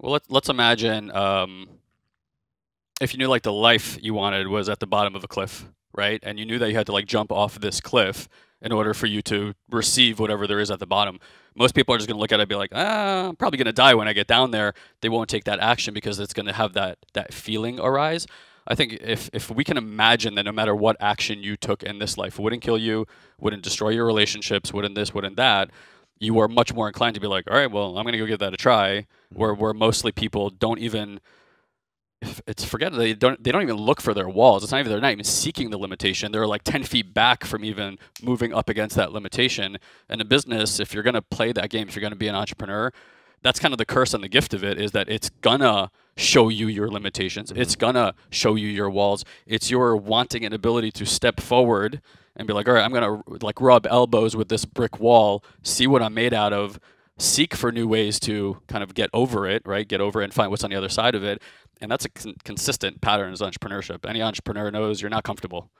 Well, let's let's imagine um, if you knew like the life you wanted was at the bottom of a cliff, right? And you knew that you had to like jump off this cliff in order for you to receive whatever there is at the bottom. Most people are just going to look at it and be like, ah, I'm probably going to die when I get down there. They won't take that action because it's going to have that that feeling arise. I think if if we can imagine that no matter what action you took in this life wouldn't kill you, wouldn't destroy your relationships, wouldn't this, wouldn't that, you are much more inclined to be like, all right, well, I'm going to go give that a try. Mm-hmm. Where where mostly people don't even it's forget they don't they don't even look for their walls. It's not even they're not even seeking the limitation. They're like ten feet back from even moving up against that limitation. And in business, if you're gonna play that game, if you're gonna be an entrepreneur, that's kind of the curse and the gift of it is that it's gonna show you your limitations. Mm-hmm. It's gonna show you your walls. It's your wanting and ability to step forward and be like, all right, I'm gonna like rub elbows with this brick wall, see what I'm made out of, seek for new ways to kind of get over it, right? Get over it and find what's on the other side of it. And that's a con- consistent pattern as entrepreneurship. Any entrepreneur knows you're not comfortable.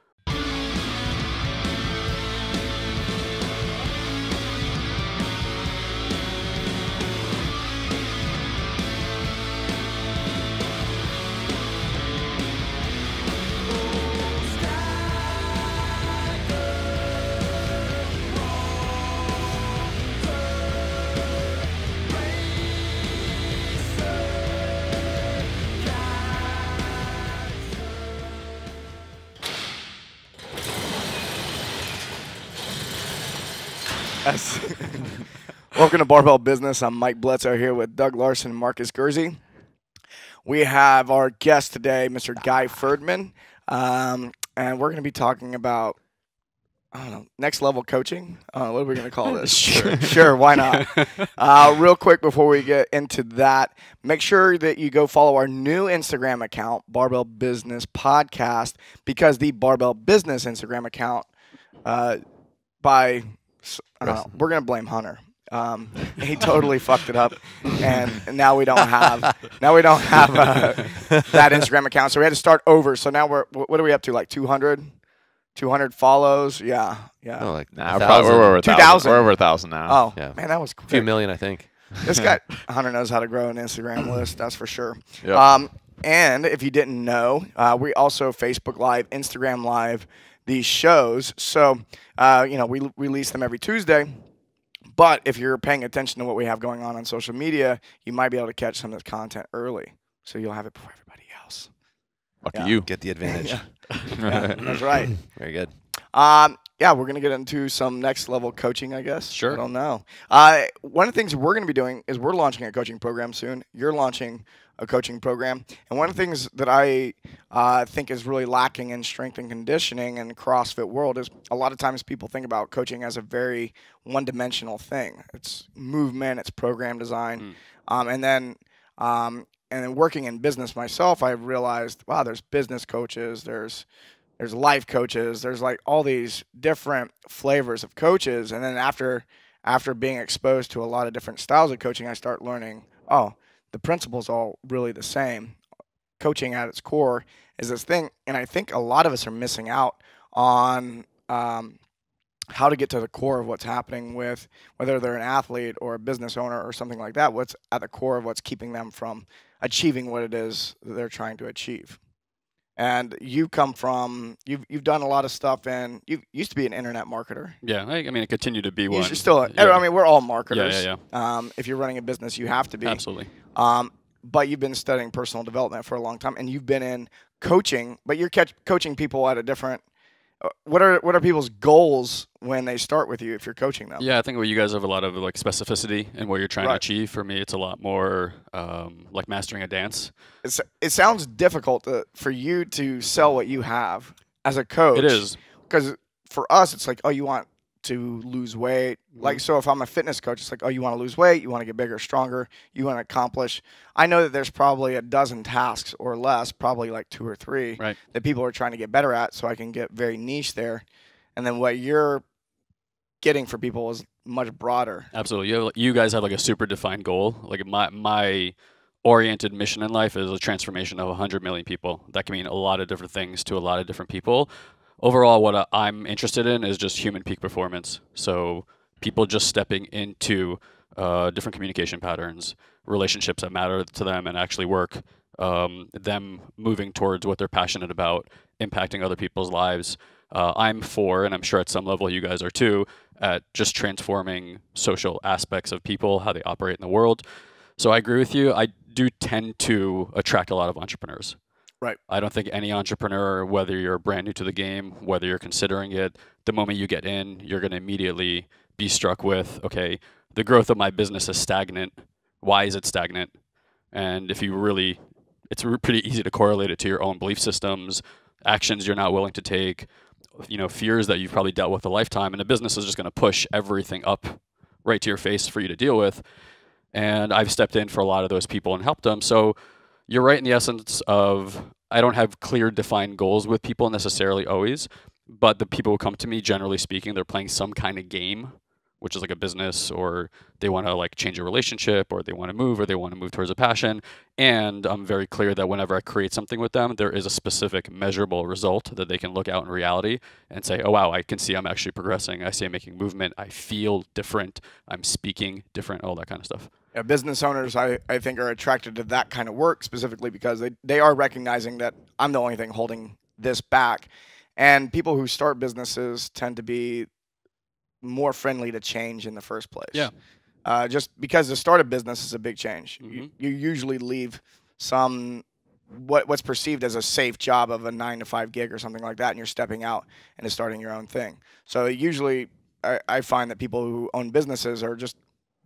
Welcome to Barbell Business. I'm Mike Bledsoe here with Doug Larson and Markus Gerszi. We have our guest today, Mr. Guy Ferdman, um, and we're going to be talking about I don't know next level coaching. Uh, what are we going to call this? sure, sure, why not? Uh, real quick before we get into that, make sure that you go follow our new Instagram account, Barbell Business Podcast, because the Barbell Business Instagram account uh, by uh, we're gonna blame Hunter. Um, he totally fucked it up, and now we don't have now we don't have uh, that Instagram account. So we had to start over. So now we're what are we up to? Like 200, 200 follows? Yeah, yeah. Oh, like Nah, we're, probably, we're over a 2,000. thousand. We're over a thousand now. Oh, yeah. man, that was a few million, I think. This guy Hunter knows how to grow an Instagram list. That's for sure. Yep. Um, and if you didn't know, uh, we also Facebook Live, Instagram Live these shows. So uh, you know we l- release them every Tuesday. But if you're paying attention to what we have going on on social media, you might be able to catch some of this content early, so you'll have it before everybody else. Lucky yeah. you. Get the advantage. Yeah. Yeah, that's right. Very good. Um, yeah, we're gonna get into some next level coaching, I guess. Sure. I don't know. Uh, one of the things we're gonna be doing is we're launching a coaching program soon. You're launching a coaching program, and one of the things that I uh, think is really lacking in strength and conditioning and CrossFit world is a lot of times people think about coaching as a very one-dimensional thing. It's movement, it's program design, um, and then um, and then working in business myself, I realized wow, there's business coaches, there's there's life coaches there's like all these different flavors of coaches. And then after after being exposed to a lot of different styles of coaching i start learning oh the principles all really the same. Coaching at its core is this thing and i think a lot of us are missing out on um, how to get to the core of what's happening with whether they're an athlete or a business owner or something like that what's at the core of what's keeping them from achieving what it is that they're trying to achieve and you come from you've you've done a lot of stuff and you used to be an internet marketer. Yeah, I, I mean, I continue to be one. You're still, Yeah. I mean, we're all marketers. yeah, yeah. Um, if you're running a business, you have to be. Absolutely. Um, but you've been studying personal development for a long time, and you've been in coaching. But you're catch, coaching people at a different. Uh, what are what are people's goals when they start with you if you're coaching them? Yeah, I think what you guys have a lot of like specificity in what you're trying Right. to achieve. For me, it's a lot more um, like mastering a dance. It's, it sounds difficult to, for you to sell what you have as a coach. It is. because for us, it's like, oh, you want to lose weight. Mm-hmm. Like, so if I'm a fitness coach, it's like, oh, you want to lose weight, you want to get bigger, stronger, you want to accomplish. I know that there's probably a dozen tasks or less, probably like two or three, Right. that people are trying to get better at. So I can get very niche there. And then what you're getting for people is much broader. Absolutely. You, have, you guys have like a super defined goal. Like my my oriented mission in life is a transformation of 100 million people. That can mean a lot of different things to a lot of different people. Overall, what I'm interested in is just human peak performance. So people just stepping into uh, different communication patterns, relationships that matter to them and actually work. Um, them moving towards what they're passionate about, impacting other people's lives. Uh, I'm for, and I'm sure at some level you guys are too, at just transforming social aspects of people, how they operate in the world. So I agree with you. I do tend to attract a lot of entrepreneurs. Right. I don't think any entrepreneur, whether you're brand new to the game, whether you're considering it, the moment you get in, you're going to immediately be struck with, okay, the growth of my business is stagnant. Why is it stagnant? And if you really, it's pretty easy to correlate it to your own belief systems, actions you're not willing to take, you know, fears that you've probably dealt with a lifetime, and the business is just going to push everything up right to your face for you to deal with. And I've stepped in for a lot of those people and helped them. So you're right in the essence of I don't have clear defined goals with people necessarily always, but the people who come to me, generally speaking, they're playing some kind of game, which is like a business, or they want to like change a relationship, or they want to move, or they want to move towards a passion. And I'm very clear that whenever I create something with them, there is a specific measurable result that they can look out in reality and say, oh, wow, I can see I'm actually progressing. I see I'm making movement. I feel different. I'm speaking different, all that kind of stuff. Yeah, business owners, I, I think, are attracted to that kind of work specifically because they, they are recognizing that I'm the only thing holding this back. And people who start businesses tend to be more friendly to change in the first place. Yeah. Uh, just because to start a business is a big change. You, Mhm. you usually leave some what what's perceived as a safe job of a nine to five gig or something like that, and you're stepping out and starting your own thing. So usually, I, I find that people who own businesses are just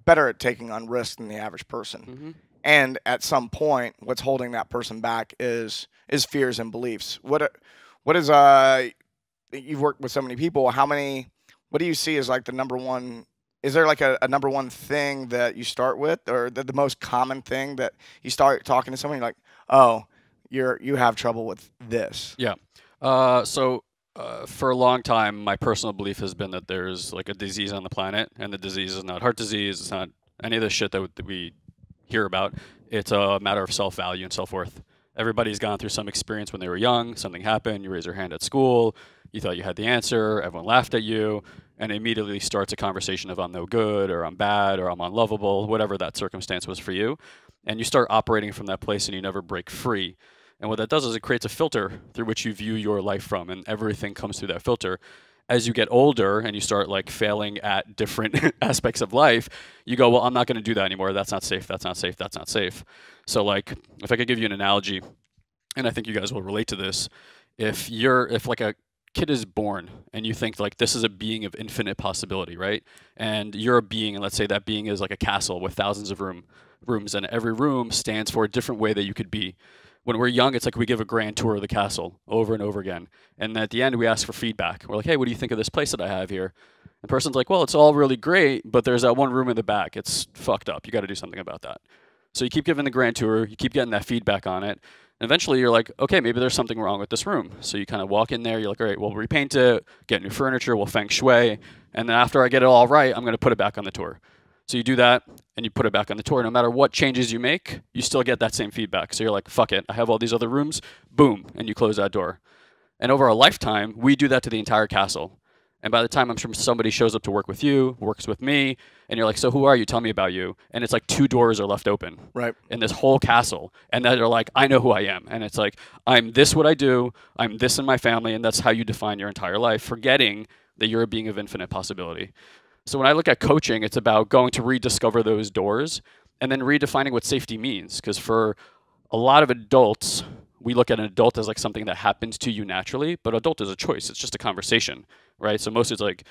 better at taking on risks than the average person. Mm-hmm. And at some point, what's holding that person back is is fears and beliefs. What what is uh you've worked with so many people. How many? What do you see as like the number one? Is there like a, a number one thing that you start with, or the, the most common thing that you start talking to someone? You're like, oh, you're you have trouble with this. Yeah. Uh, so uh, for a long time, my personal belief has been that there's like a disease on the planet, and the disease is not heart disease. It's not any of the shit that, we hear about. It's a matter of self value and self worth. Everybody's gone through some experience when they were young. Something happened. You raise your hand at school. You thought you had the answer. Everyone laughed at you, and immediately starts a conversation of I'm no good, or I'm bad, or I'm unlovable, whatever that circumstance was for you. And you start operating from that place, and you never break free. And what that does is it creates a filter through which you view your life from, and everything comes through that filter. As you get older and you start like failing at different aspects of life, you go, well, I'm not going to do that anymore. That's not safe. That's not safe. That's not safe. So, like, if I could give you an analogy, and I think you guys will relate to this, if you're, if like a kid is born and you think like this is a being of infinite possibility, right? And you're a being, and let's say that being is like a castle with thousands of room rooms, and every room stands for a different way that you could be when we're young, it's like we give a grand tour of the castle over and over again. And at the end, we ask for feedback. We're like, hey, what do you think of this place that I have here? The person's like, well, it's all really great, but there's that one room in the back. It's fucked up. You got to do something about that. So you keep giving the grand tour, you keep getting that feedback on it. And eventually you're like, okay, maybe there's something wrong with this room. So you kind of walk in there, you're like, all right, we'll repaint it, get new furniture, we'll feng shui. And then after I get it all right, I'm going to put it back on the tour. So you do that and you put it back on the tour. No matter what changes you make, you still get that same feedback. So you're like, fuck it, I have all these other rooms, boom, and you close that door. And over a lifetime, we do that to the entire castle. And by the time I'm sure somebody shows up to work with you, works with me, and you're like, so who are you? Tell me about you. And it's like two doors are left open Right. in this whole castle. And then they're like, I know who I am. And it's like, I'm this what I do, I'm this in my family, and that's how you define your entire life, forgetting that you're a being of infinite possibility. So when I look at coaching, it's about going to rediscover those doors and then redefining what safety means. Because for a lot of adults, we look at an adult as like something that happens to you naturally, but adult is a choice. It's just a conversation, right? So most it's like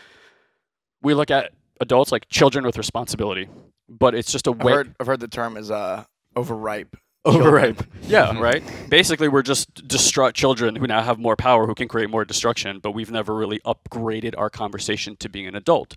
we look at adults like children with responsibility, but it's just a I've way heard I've heard the term is uh overripe. overripe. children. Yeah, right. Basically, we're just distraught children who now have more power, who can create more destruction, but we've never really upgraded our conversation to being an adult.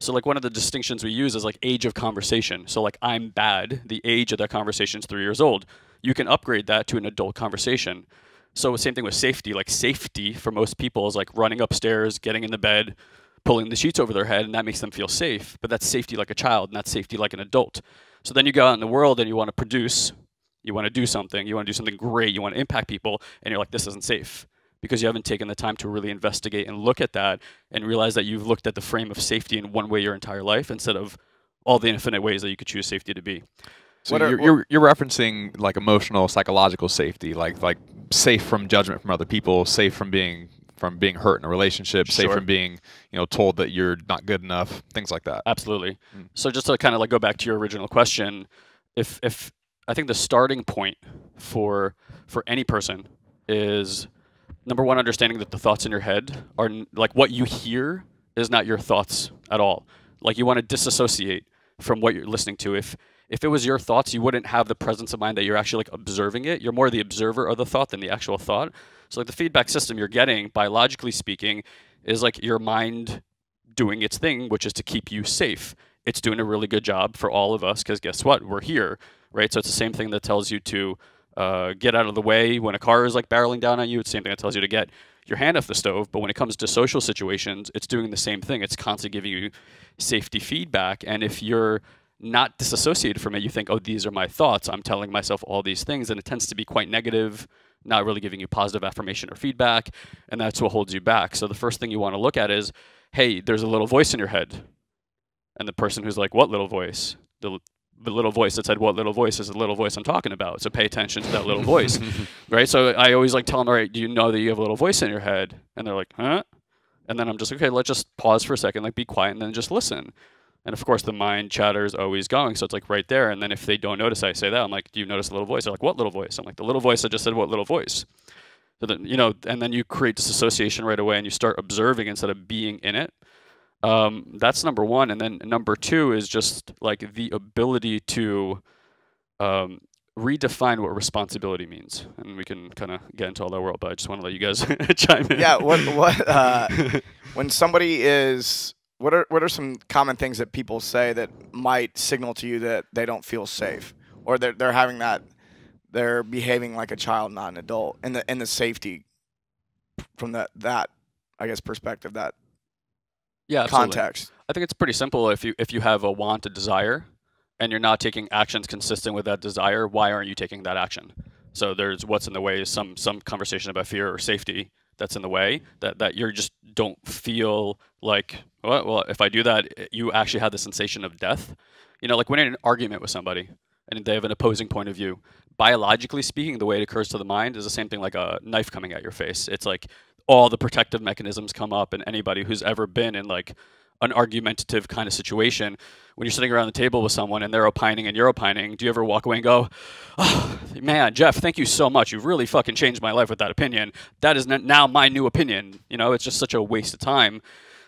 So, like, one of the distinctions we use is like age of conversation. So, like, I'm bad, the age of that conversation is three years old. You can upgrade that to an adult conversation. So, same thing with safety. Like, safety for most people is like running upstairs, getting in the bed, pulling the sheets over their head, and that makes them feel safe. But that's safety like a child, not safety like an adult. So, then you go out in the world and you want to produce, you want to do something, you want to do something great, you want to impact people, and you're like, this isn't safe because you haven't taken the time to really investigate and look at that and realize that you've looked at the frame of safety in one way your entire life instead of all the infinite ways that you could choose safety to be. So What are- you're, you're you're referencing like emotional, psychological safety, like like safe from judgment from other people, safe from being from being hurt in a relationship, safe from being you know told that you're not good enough, things like that. Absolutely. Mm. So just to kind of like go back to your original question, if if I think the starting point for for any person is number one understanding that the thoughts in your head are like what you hear is not your thoughts at all. Like you want to disassociate from what you're listening to. If if it was your thoughts, you wouldn't have the presence of mind that you're actually like observing it. You're more the observer of the thought than the actual thought. So like the feedback system you're getting, biologically speaking, is like your mind doing its thing, which is to keep you safe. It's doing a really good job for all of us because guess what? We're here, right? So it's the same thing that tells you to uh, get out of the way when a car is like barreling down on you. It's the same thing that tells you to get your hand off the stove. But when it comes to social situations, it's doing the same thing. It's constantly giving you safety feedback. And if you're not disassociated from it, you think, oh, these are my thoughts. I'm telling myself all these things. And it tends to be quite negative, not really giving you positive affirmation or feedback. And that's what holds you back. So the first thing you want to look at is, hey, there's a little voice in your head. And the person who's like, what little voice? The, the little voice that said, what little voice is the little voice I'm talking about? So pay attention to that little voice, right? So I always like tell them, all right, do you know that you have a little voice in your head? And they're like, huh? And then I'm just like, okay. Let's just pause for a second, like be quiet, and then just listen. And of course, the mind chatter is always going, so it's like right there. And then if they don't notice, I say that I'm like, "Do you notice the little voice?" They're like, "What little voice?" I'm like, "The little voice that just said what little voice." So then you know, and then you create disassociation right away, and you start observing instead of being in it. Um, that's number one, and then number two is just like the ability to um, redefine what responsibility means, and we can kind of get into all that world. But I just want to let you guys chime in. Yeah, what what uh, when somebody is what are what are some common things that people say that might signal to you that they don't feel safe or they're they're having that they're behaving like a child, not an adult, in the in the safety from that that I guess perspective that yeah, absolutely. context. I think it's pretty simple. If you if you have a want, a desire, and you're not taking actions consistent with that desire, why aren't you taking that action? So there's what's in the way is some some conversation about fear or safety that's in the way that that you just don't feel like well, well if I do that, eh, you actually have the sensation of death. You know, like when in an argument with somebody and they have an opposing point of view. Biologically speaking, the way it occurs to the mind is the same thing like a knife coming at your face. It's like all the protective mechanisms come up, and anybody who's ever been in like an argumentative kind of situation, when you're sitting around the table with someone and they're opining and you're opining, do you ever walk away and go, oh, man, Jeff, thank you so much. You've really fucking changed my life with that opinion. That is now my new opinion. You know, it's just such a waste of time.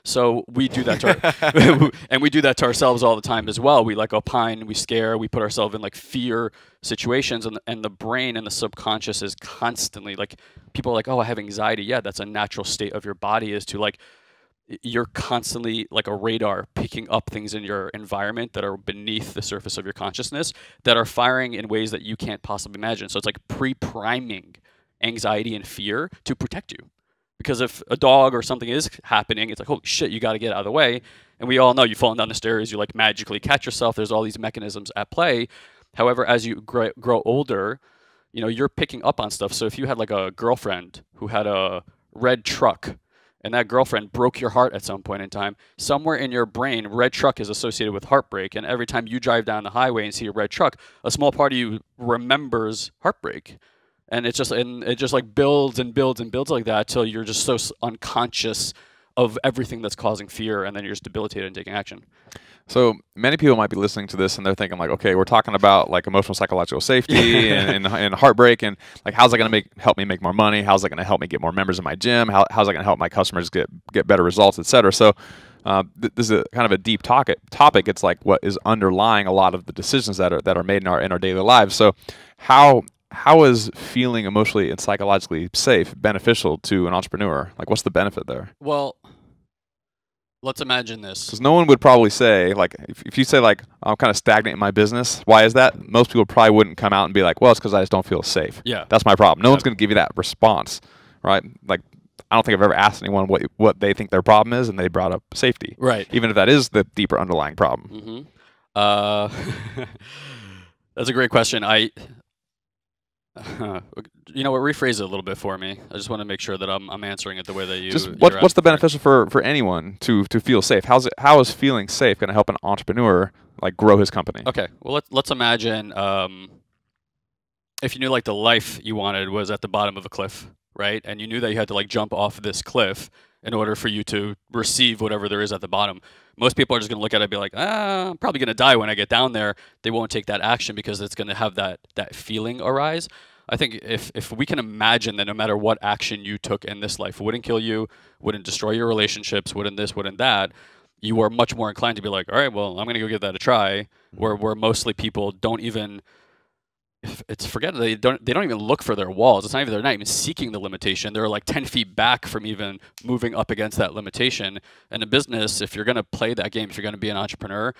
So we do that to our, and we do that to ourselves all the time as well. We like opine, we scare, we put ourselves in like fear situations, and and the brain and the subconscious is constantly like people are like, oh, I have anxiety. Yeah, that's a natural state of your body is to like you're constantly like a radar picking up things in your environment that are beneath the surface of your consciousness that are firing in ways that you can't possibly imagine. So it's like pre-priming anxiety and fear to protect you. Because if a dog or something is happening, it's like, holy shit, you got to get out of the way. And we all know you've fallen down the stairs, you like magically catch yourself. There's all these mechanisms at play. However, as you grow, grow older, you know, you're picking up on stuff. So if you had like a girlfriend who had a red truck and that girlfriend broke your heart at some point in time, somewhere in your brain, red truck is associated with heartbreak. And every time you drive down the highway and see a red truck, a small part of you remembers heartbreak and it's just and it just like builds and builds and builds like that till you're just so unconscious of everything that's causing fear and then you're just debilitated and taking action So many people might be listening to this and they're thinking like, okay, we're talking about like emotional psychological safety and, and, and heartbreak and like how's that going to make help me make more money? How's that going to help me get more members in my gym? How, how's that going to help my customers get get better results, et cetera? So uh, th- this is a kind of a deep topic. Topic. It's like what is underlying a lot of the decisions that are that are made in our in our daily lives. So how how is feeling emotionally and psychologically safe beneficial to an entrepreneur? Like, what's the benefit there? well let's imagine this Because no one would probably say, like, if, if you say, like, I'm kind of stagnant in my business, why is that? Most people probably wouldn't come out and be like, well, it's because I just don't feel safe. yeah That's my problem. No Yeah. one's going to give you that response, right? Like, I don't think I've ever asked anyone what what they think their problem is, and they brought up safety, right even if that is the deeper underlying problem. hmm Uh, that's a great question. I you know what? Rephrase it a little bit for me. I just want to make sure that I'm, I'm answering it the way that you. Just what, what's the asking for it. beneficial for, for anyone to, to feel safe? How's it, how is feeling safe going to help an entrepreneur like grow his company? Okay, well let's let's imagine um, if you knew like the life you wanted was at the bottom of a cliff, right? And you knew that you had to like jump off this cliff in order for you to receive whatever there is at the bottom. Most people are just going to look at it and be like, ah, I'm probably going to die when I get down there. They won't take that action because it's going to have that that feeling arise. I think if if we can imagine that no matter what action you took in this life wouldn't kill you, wouldn't destroy your relationships, wouldn't this, wouldn't that, you are much more inclined to be like, all right, well, I'm going to go give that a try. Where where mostly people don't even it's forget it, they don't they don't even look for their walls. It's not even they're not even seeking the limitation. They're like ten feet back from even moving up against that limitation. And in business, if you're gonna play that game, if you're gonna be an entrepreneur,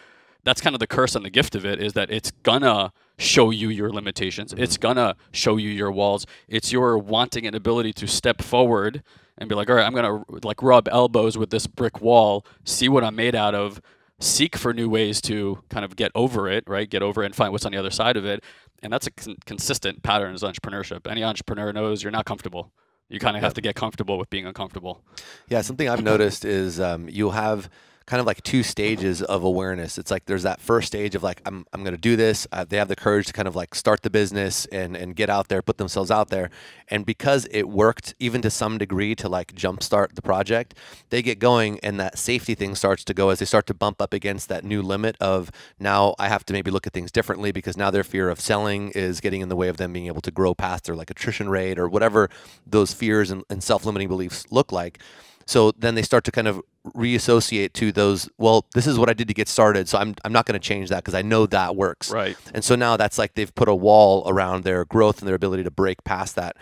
that's kind of the curse and the gift of it is that it's gonna show you your limitations. Mm-hmm. It's gonna show you your walls. It's your wanting and ability to step forward and be like, all right, I'm gonna like rub elbows with this brick wall, see what I'm made out of, seek for new ways to kind of get over it, right? Get over it and find what's on the other side of it. And that's a con- consistent pattern as entrepreneurship. Any entrepreneur knows you're not comfortable. You kind of have to get comfortable with being uncomfortable. Yeah, something I've noticed is um, you'll have kind of like two stages of awareness. It's like there's that first stage of like I'm I'm to do this. Uh, they have the courage to kind of like start the business and and get out there, put themselves out there. And because it worked even to some degree to like jumpstart the project, they get going and that safety thing starts to go as they start to bump up against that new limit of now I have to maybe look at things differently because now their fear of selling is getting in the way of them being able to grow past their like attrition rate or whatever those fears and, and self-limiting beliefs look like. So then they start to kind of reassociate to those. Well, this is what I did to get started, so I'm I'm not going to change that because I know that works. Right. And so now that's like they've put a wall around their growth and their ability to break past that.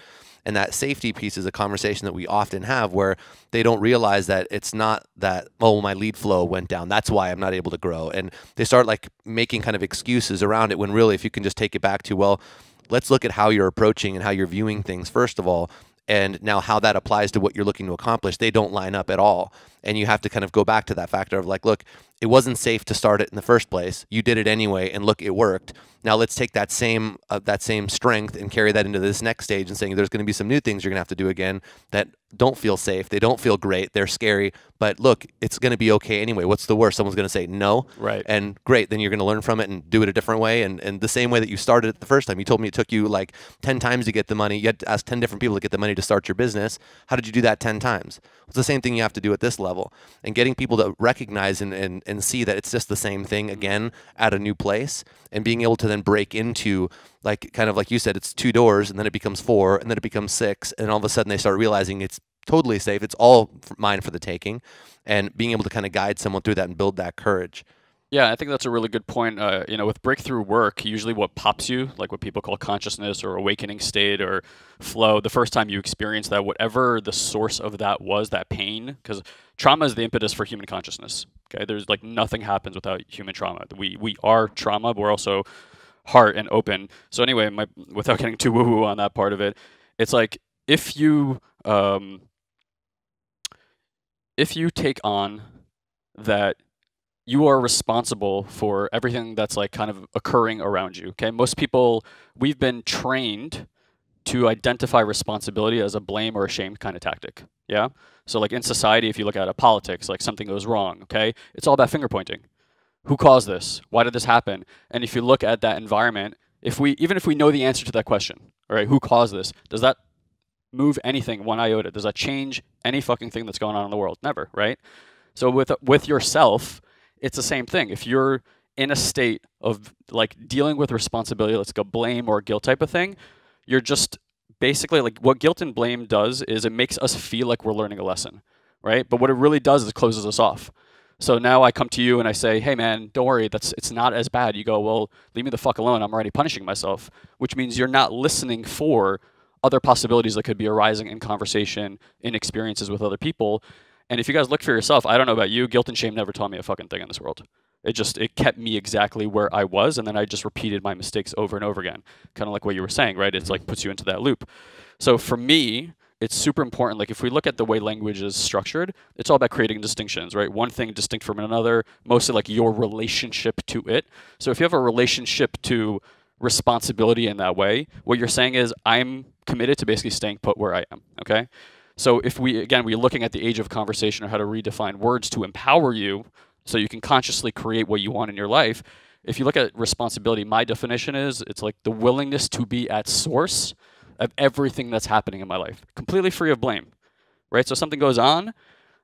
And that safety piece is a conversation that we often have where they don't realize that it's not that, oh, my lead flow went down. That's why I'm not able to grow. And they start like making kind of excuses around it when really, if you can just take it back to, well, let's look at how you're approaching and how you're viewing things, first of all, and now how that applies to what you're looking to accomplish, they don't line up at all. And you have to kind of go back to that factor of like, look, it wasn't safe to start it in the first place. You did it anyway, and look, it worked. Now let's take that same uh, that same strength and carry that into this next stage and saying there's going to be some new things you're going to have to do again that don't feel safe. They don't feel great. They're scary. But look, it's going to be okay anyway. What's the worst? Someone's going to say no. Right. And great, then you're going to learn from it and do it a different way. And, and the same way that you started it the first time. You told me it took you like 10 times to get the money. You had to ask 10 different people to get the money to start your business. How did you do that 10 times? It's the same thing you have to do at this level. And getting people to recognize and, and, and see that it's just the same thing again at a new place and being able to then break into like kind of like you said, it's two doors and then it becomes four and then it becomes six. And all of a sudden they start realizing it's totally safe. It's all mine for the taking. And being able to kind of guide someone through that and build that courage. Yeah, I think that's a really good point. Uh, you know, with breakthrough work, usually what pops you, like what people call consciousness or awakening state or flow, the first time you experience that, whatever the source of that was, that pain, because trauma is the impetus for human consciousness. Okay, there's like nothing happens without human trauma. We we are trauma, but we're also heart and open. So anyway, my, without getting too woo woo on that part of it, it's like if you um, if you take on that you are responsible for everything that's like kind of occurring around you. Okay, most people we've been trained to identify responsibility as a blame or a shame kind of tactic. Yeah. So like in society, if you look at it, politics, like something goes wrong. Okay, it's all about finger pointing. Who caused this? Why did this happen? And if you look at that environment, if we even if we know the answer to that question, all right, who caused this? Does that move anything one iota? Does that change any fucking thing that's going on in the world? Never, right? So with with yourself, it's the same thing. If you're in a state of like dealing with responsibility, let's go blame or guilt type of thing, you're just basically like what guilt and blame does is it makes us feel like we're learning a lesson, right? But what it really does is it closes us off. So now I come to you and I say, "Hey man, don't worry, that's it's not as bad." You go, "Well, leave me the fuck alone. I'm already punishing myself," which means you're not listening for other possibilities that could be arising in conversation, in experiences with other people. And if you guys look for yourself, I don't know about you, guilt and shame never taught me a fucking thing in this world. It just it kept me exactly where I was, and then I just repeated my mistakes over and over again. Kind of like what you were saying, right? It's like puts you into that loop. So for me, it's super important. Like if we look at the way language is structured, it's all about creating distinctions, right? One thing distinct from another, mostly like your relationship to it. So if you have a relationship to responsibility in that way. What you're saying is I'm committed to basically staying put where I am. Okay. So if we again we're looking at the age of conversation or how to redefine words to empower you so you can consciously create what you want in your life. If you look at responsibility, my definition is it's like the willingness to be at source of everything that's happening in my life, completely free of blame. Right? So something goes on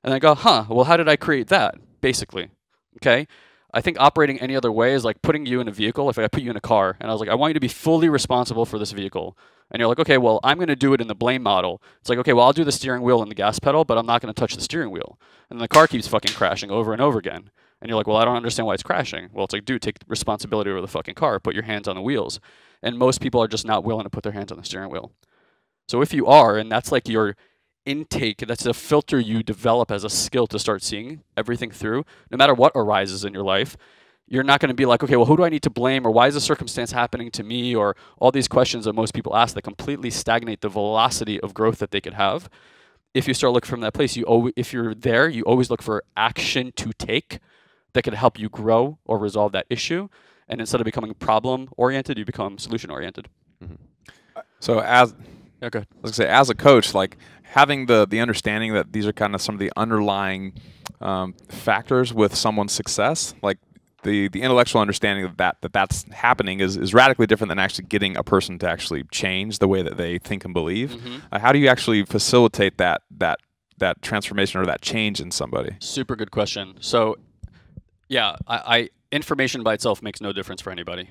and I go, "Huh, well how did I create that?" basically. Okay? I think operating any other way is like putting you in a vehicle. If I put you in a car and I was like, I want you to be fully responsible for this vehicle. And you're like, okay, well, I'm going to do it in the blame model. It's like, okay, well, I'll do the steering wheel and the gas pedal, but I'm not going to touch the steering wheel. And the car keeps fucking crashing over and over again. And you're like, well, I don't understand why it's crashing. Well, it's like, dude, take responsibility over the fucking car. Put your hands on the wheels. And most people are just not willing to put their hands on the steering wheel. So if you are, and that's like your intake, that's a filter you develop as a skill to start seeing everything through, no matter what arises in your life. You're not going to be like, okay, well, who do I need to blame, or why is this circumstance happening to me, or all these questions that most people ask that completely stagnate the velocity of growth that they could have. If you start looking from that place, you always, if you're there, you always look for action to take that could help you grow or resolve that issue. And instead of becoming problem oriented, you become solution oriented. Mm-hmm. So as Okay. Gonna say, as a coach, like having the the understanding that these are kind of some of the underlying um, factors with someone's success, like the the intellectual understanding of that that that's happening is is radically different than actually getting a person to actually change the way that they think and believe. Uh, how do you actually facilitate that that that transformation or that change in somebody? Super good question. So, yeah, I, I information by itself makes no difference for anybody.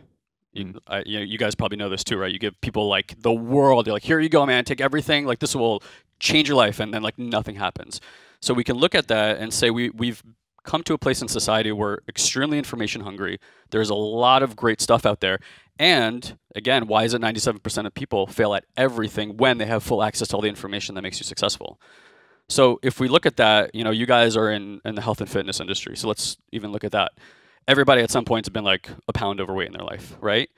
You, I, you, know, you guys probably know this too, right? You give people like the world. You're like, here you go, man. Take everything. Like this will change your life, and then like nothing happens. So we can look at that and say we we've come to a place in society where extremely information hungry. There's a lot of great stuff out there. And again, why is it 97% of people fail at everything when they have full access to all the information that makes you successful? So if we look at that, you know, you guys are in, in the health and fitness industry. So let's even look at that. Everybody at some point has been like a pound overweight in their life, right?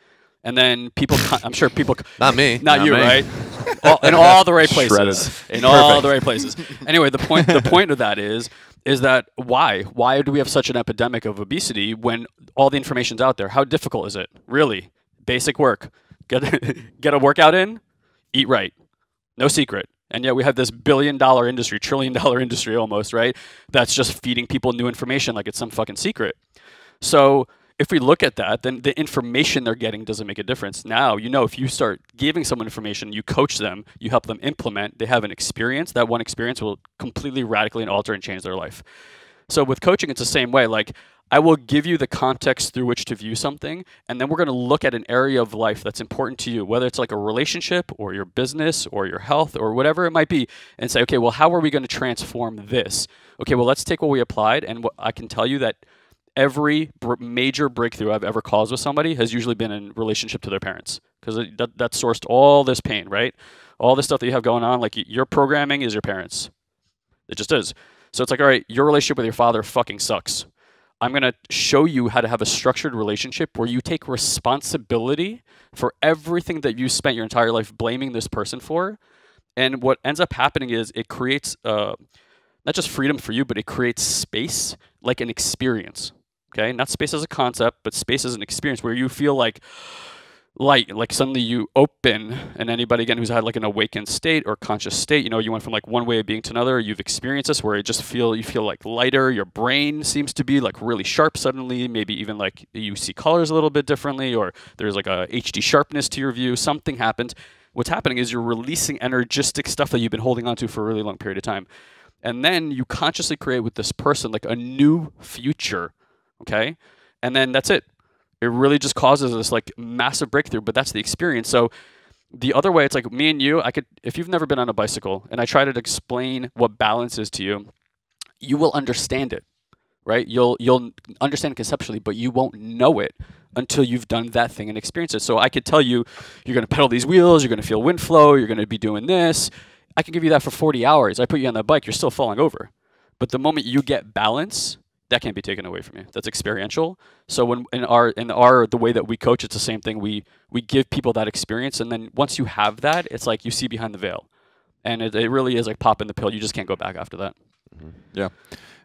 And then people, I'm sure people, Not me. not, Not you, me. right? All, in all the right places. Shredded. In all the right places. Anyway, the point the point of that is is that why why do we have such an epidemic of obesity when all the information's out there? How difficult is it? Really, basic work. Get get a workout in, eat right. No secret. And yet we have this billion dollar industry, trillion dollar industry almost, right? That's just feeding people new information like it's some fucking secret. So if we look at that, then the information they're getting doesn't make a difference. Now, you know, if you start giving someone information, you coach them, you help them implement, they have an experience, that one experience will completely radically alter and change their life. So with coaching, it's the same way. Like, I will give you the context through which to view something, and then we're going to look at an area of life that's important to you, whether it's like a relationship or your business or your health or whatever it might be, and say, okay, well, how are we going to transform this? Okay, well, let's take what we applied, and what I can tell you that every br- major breakthrough I've ever caused with somebody has usually been in relationship to their parents because that, that sourced all this pain, right? All this stuff that you have going on, like your programming is your parents. It just is. So it's like, all right, your relationship with your father fucking sucks. I'm going to show you how to have a structured relationship where you take responsibility for everything that you spent your entire life blaming this person for. And what ends up happening is it creates uh, not just freedom for you, but it creates space like an experience. Okay, not space as a concept, but space as an experience where you feel like light, like suddenly you open, and anybody again who's had like an awakened state or conscious state, you know, you went from like one way of being to another. You've experienced this where you just feel you feel like lighter. Your brain seems to be like really sharp suddenly. Maybe even like you see colors a little bit differently, or there's like a HD sharpness to your view. Something happens. What's happening is you're releasing energistic stuff that you've been holding onto for a really long period of time. And then you consciously create with this person like a new future okay? And then that's it. It really just causes this like massive breakthrough but that's the experience. So the other way it's like me and you i could if you've never been on a bicycle and i try to explain what balance is to you you will understand it right? You'll you'll understand it conceptually but you won't know it until you've done that thing and experienced it. So i could tell you you're going to pedal these wheels you're going to feel wind flow you're going to be doing this. I can give you that for 40 hours. I put you on that bike you're still falling over. But the moment you get balance that can't be taken away from you. That's experiential. So when in our in our the way that we coach, it's the same thing. We we give people that experience, and then once you have that, it's like you see behind the veil, and it, it really is like popping the pill. You just can't go back after that.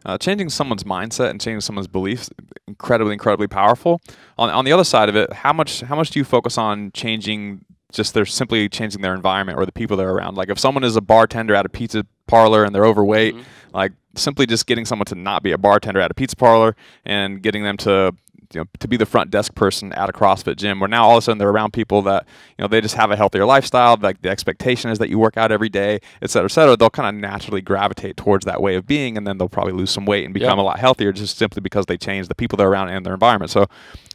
uh, changing someone's mindset and changing someone's beliefs incredibly incredibly powerful on, on the other side of it how much how much do you focus on changing just they're simply changing their environment or the people they're around like if someone is a bartender at a pizza parlor and they're overweight Mhm. like simply just getting someone to not be a bartender at a pizza parlor and getting them to you know, to be the front desk person at a CrossFit gym, where now all of a sudden they're around people that you know they just have a healthier lifestyle. Like the expectation is that you work out every day, et cetera, et cetera. They'll kind of naturally gravitate towards that way of being, and then they'll probably lose some weight and become a lot healthier just simply because they change the people they're around and their environment. So,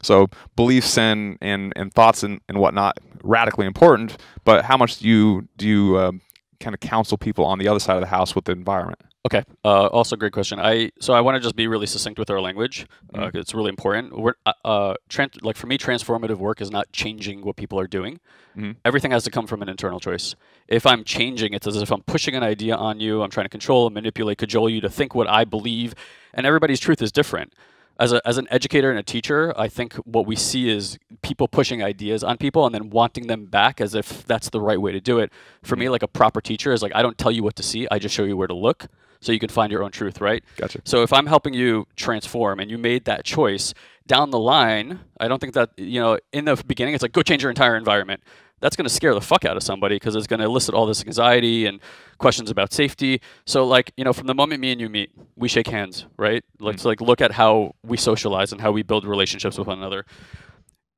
so beliefs and and, and thoughts and, and whatnot radically important. But how much do you do you um, kind of counsel people on the other side of the house with the environment? Okay. Uh, also, great question. I so I want to just be really succinct with our language. Uh. 'cause it's really important. We're, uh, uh, like for me, transformative work is not changing what people are doing. Mhm. Everything has to come from an internal choice. If I'm changing, it's as if I'm pushing an idea on you. I'm trying to control, manipulate, cajole you to think what I believe, and everybody's truth is different. As, a, as an educator and a teacher, I think what we see is people pushing ideas on people and then wanting them back as if that's the right way to do it. For me, like a proper teacher is like, I don't tell you what to see, I just show you where to look so you can find your own truth, right? Gotcha. So if I'm helping you transform and you made that choice down the line, I don't think that, you know, in the beginning, it's like, go change your entire environment. That's going to scare the fuck out of somebody because it's going to elicit all this anxiety and questions about safety. So, like, you know, from the moment me and you meet, we shake hands, right? Let's mm-hmm. like look at how we socialize and how we build relationships with one another.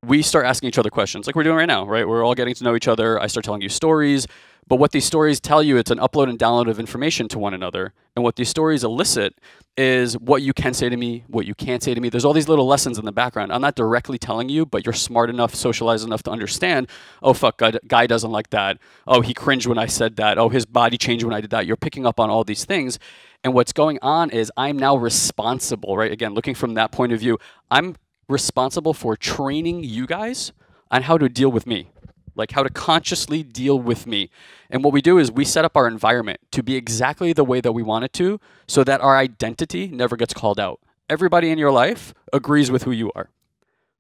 We start asking each other questions, like we're doing right now, right? We're all getting to know each other. I start telling you stories, but what these stories tell you, it's an upload and download of information to one another. And what these stories elicit is what you can say to me, what you can't say to me. There's all these little lessons in the background. I'm not directly telling you, but you're smart enough, socialized enough to understand, oh, fuck, guy, doesn't like that. Oh, he cringed when I said that. Oh, his body changed when I did that. You're picking up on all these things. And what's going on is I'm now responsible, right? Again, looking from that point of view, I'm responsible for training you guys on how to deal with me like how to consciously deal with me. And what we do is we set up our environment to be exactly the way that we want it to so that our identity never gets called out. Everybody in your life agrees with who you are.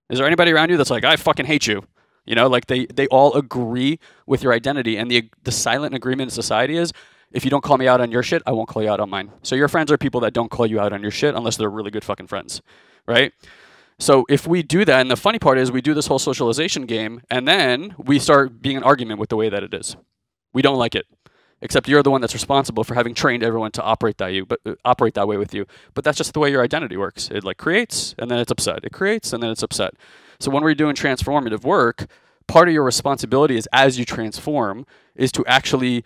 Is there anybody around you that's like, I fucking hate you? You know, like they, they all agree with your identity. And the, the silent agreement in society is if you don't call me out on your shit, I won't call you out on mine. So your friends are people that don't call you out on your shit unless they're really good fucking friends, right? So if we do that, and the funny part is we do this whole socialization game, and then we start being an argument with the way that it is. We don't like it, except you're the one that's responsible for having trained everyone to operate that you, but uh, operate that way with you. But that's just the way your identity works. It like creates, and then it's upset. It creates, and then it's upset. So when we're doing transformative work, part of your responsibility is as you transform is to actually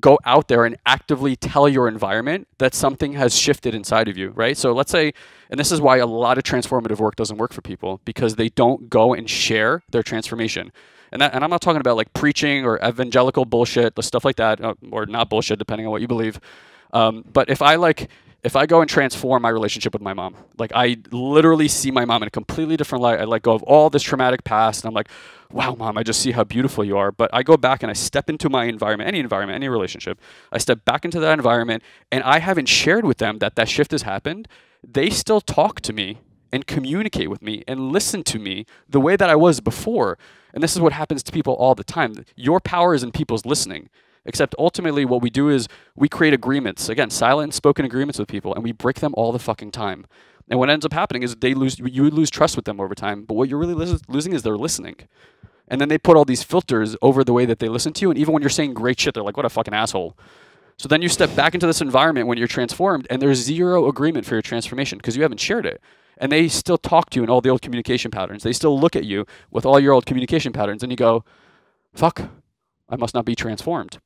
go out there and actively tell your environment that something has shifted inside of you, right? So let's say, and this is why a lot of transformative work doesn't work for people because they don't go and share their transformation. And, that, and I'm not talking about like preaching or evangelical bullshit, the stuff like that, uh, or not bullshit, depending on what you believe. Um, but if I like, if I go and transform my relationship with my mom, like I literally see my mom in a completely different light. I let go of all this traumatic past, and I'm like, wow, mom, I just see how beautiful you are. But I go back and I step into my environment, any environment, any relationship. I step back into that environment, and I haven't shared with them that that shift has happened. They still talk to me and communicate with me and listen to me the way that I was before. And this is what happens to people all the time. Your power is in people's listening. Except ultimately, what we do is we create agreements. Again, silent spoken agreements with people, and we break them all the fucking time. And what ends up happening is they lose, you lose trust with them over time. But what you're really losing is they're listening. And then they put all these filters over the way that they listen to you. And even when you're saying great shit, they're like, what a fucking asshole. So then you step back into this environment when you're transformed, and there's zero agreement for your transformation because you haven't shared it. And they still talk to you in all the old communication patterns. They still look at you with all your old communication patterns, and you go, fuck, I must not be transformed.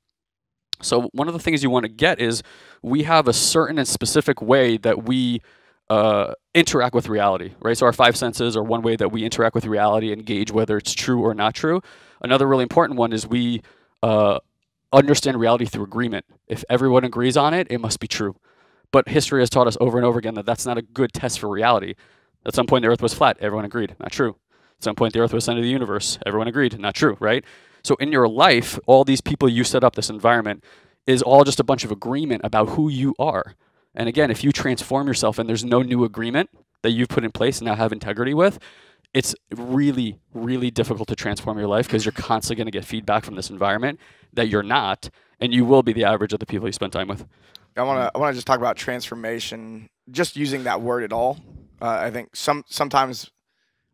So one of the things you want to get is we have a certain and specific way that we uh, interact with reality, right? So our five senses are one way that we interact with reality and gauge whether it's true or not true. Another really important one is we uh, understand reality through agreement. If everyone agrees on it, it must be true. But history has taught us over and over again that that's not a good test for reality. At some point, the Earth was flat. Everyone agreed. Not true. At some point, the Earth was center of the universe. Everyone agreed. Not true, right? So in your life, all these people you set up, this environment, is all just a bunch of agreement about who you are. And again, if you transform yourself and there's no new agreement that you've put in place and now have integrity with, it's really, really difficult to transform your life because you're constantly going to get feedback from this environment that you're not, and you will be the average of the people you spend time with. I want to I want to just talk about transformation. Just using that word at all, uh, I think some sometimes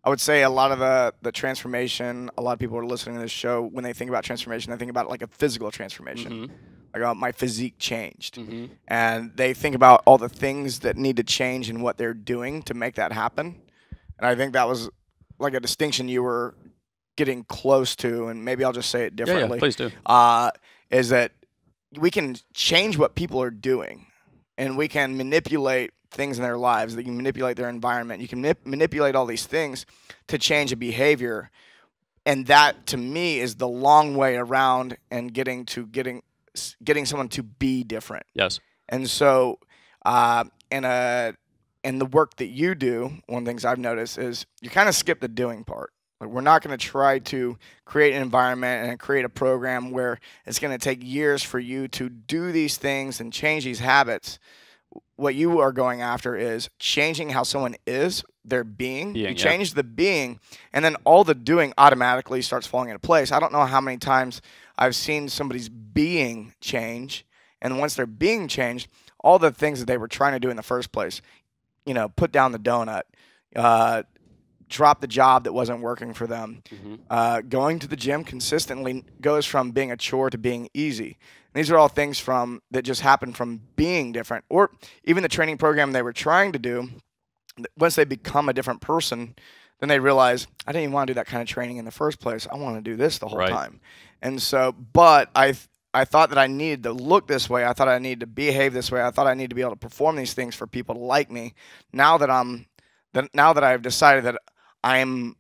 I would say a lot of the the transformation. A lot of people are listening to this show when they think about transformation, they think about like a physical transformation. Mhm. Like uh, my physique changed, Mhm. and they think about all the things that need to change and what they're doing to make that happen. And I think that was like a distinction you were getting close to, and maybe I'll just say it differently yeah, please do. uh, is that we can change what people are doing and we can manipulate things in their lives that you can manipulate their environment you can manip- manipulate all these things to change a behavior and that to me is the long way around and getting to getting getting someone to be different Yes. and so, uh, in a in the work that you do, one of the things I've noticed is you kind of skip the doing part. Like we're not going to try to create an environment and create a program where it's going to take years for you to do these things and change these habits. What you are going after is changing how someone is, their being. Being, you yeah. change the being, and then all the doing automatically starts falling into place. I don't know how many times I've seen somebody's being change, and once they're being changed, all the things that they were trying to do in the first place, you know, put down the donut, uh, drop the job that wasn't working for them, Mhm. uh, going to the gym consistently goes from being a chore to being easy. And these are all things from that just happen from being different, or even the training program they were trying to do. Once they become a different person, then they realize I didn't even want to do that kind of training in the first place. I want to do this the whole Right. time. And so, but I I thought that I needed to look this way. I thought I needed to behave this way. I thought I needed to be able to perform these things for people to like me. Now that I'm, that now that I've decided that I'm,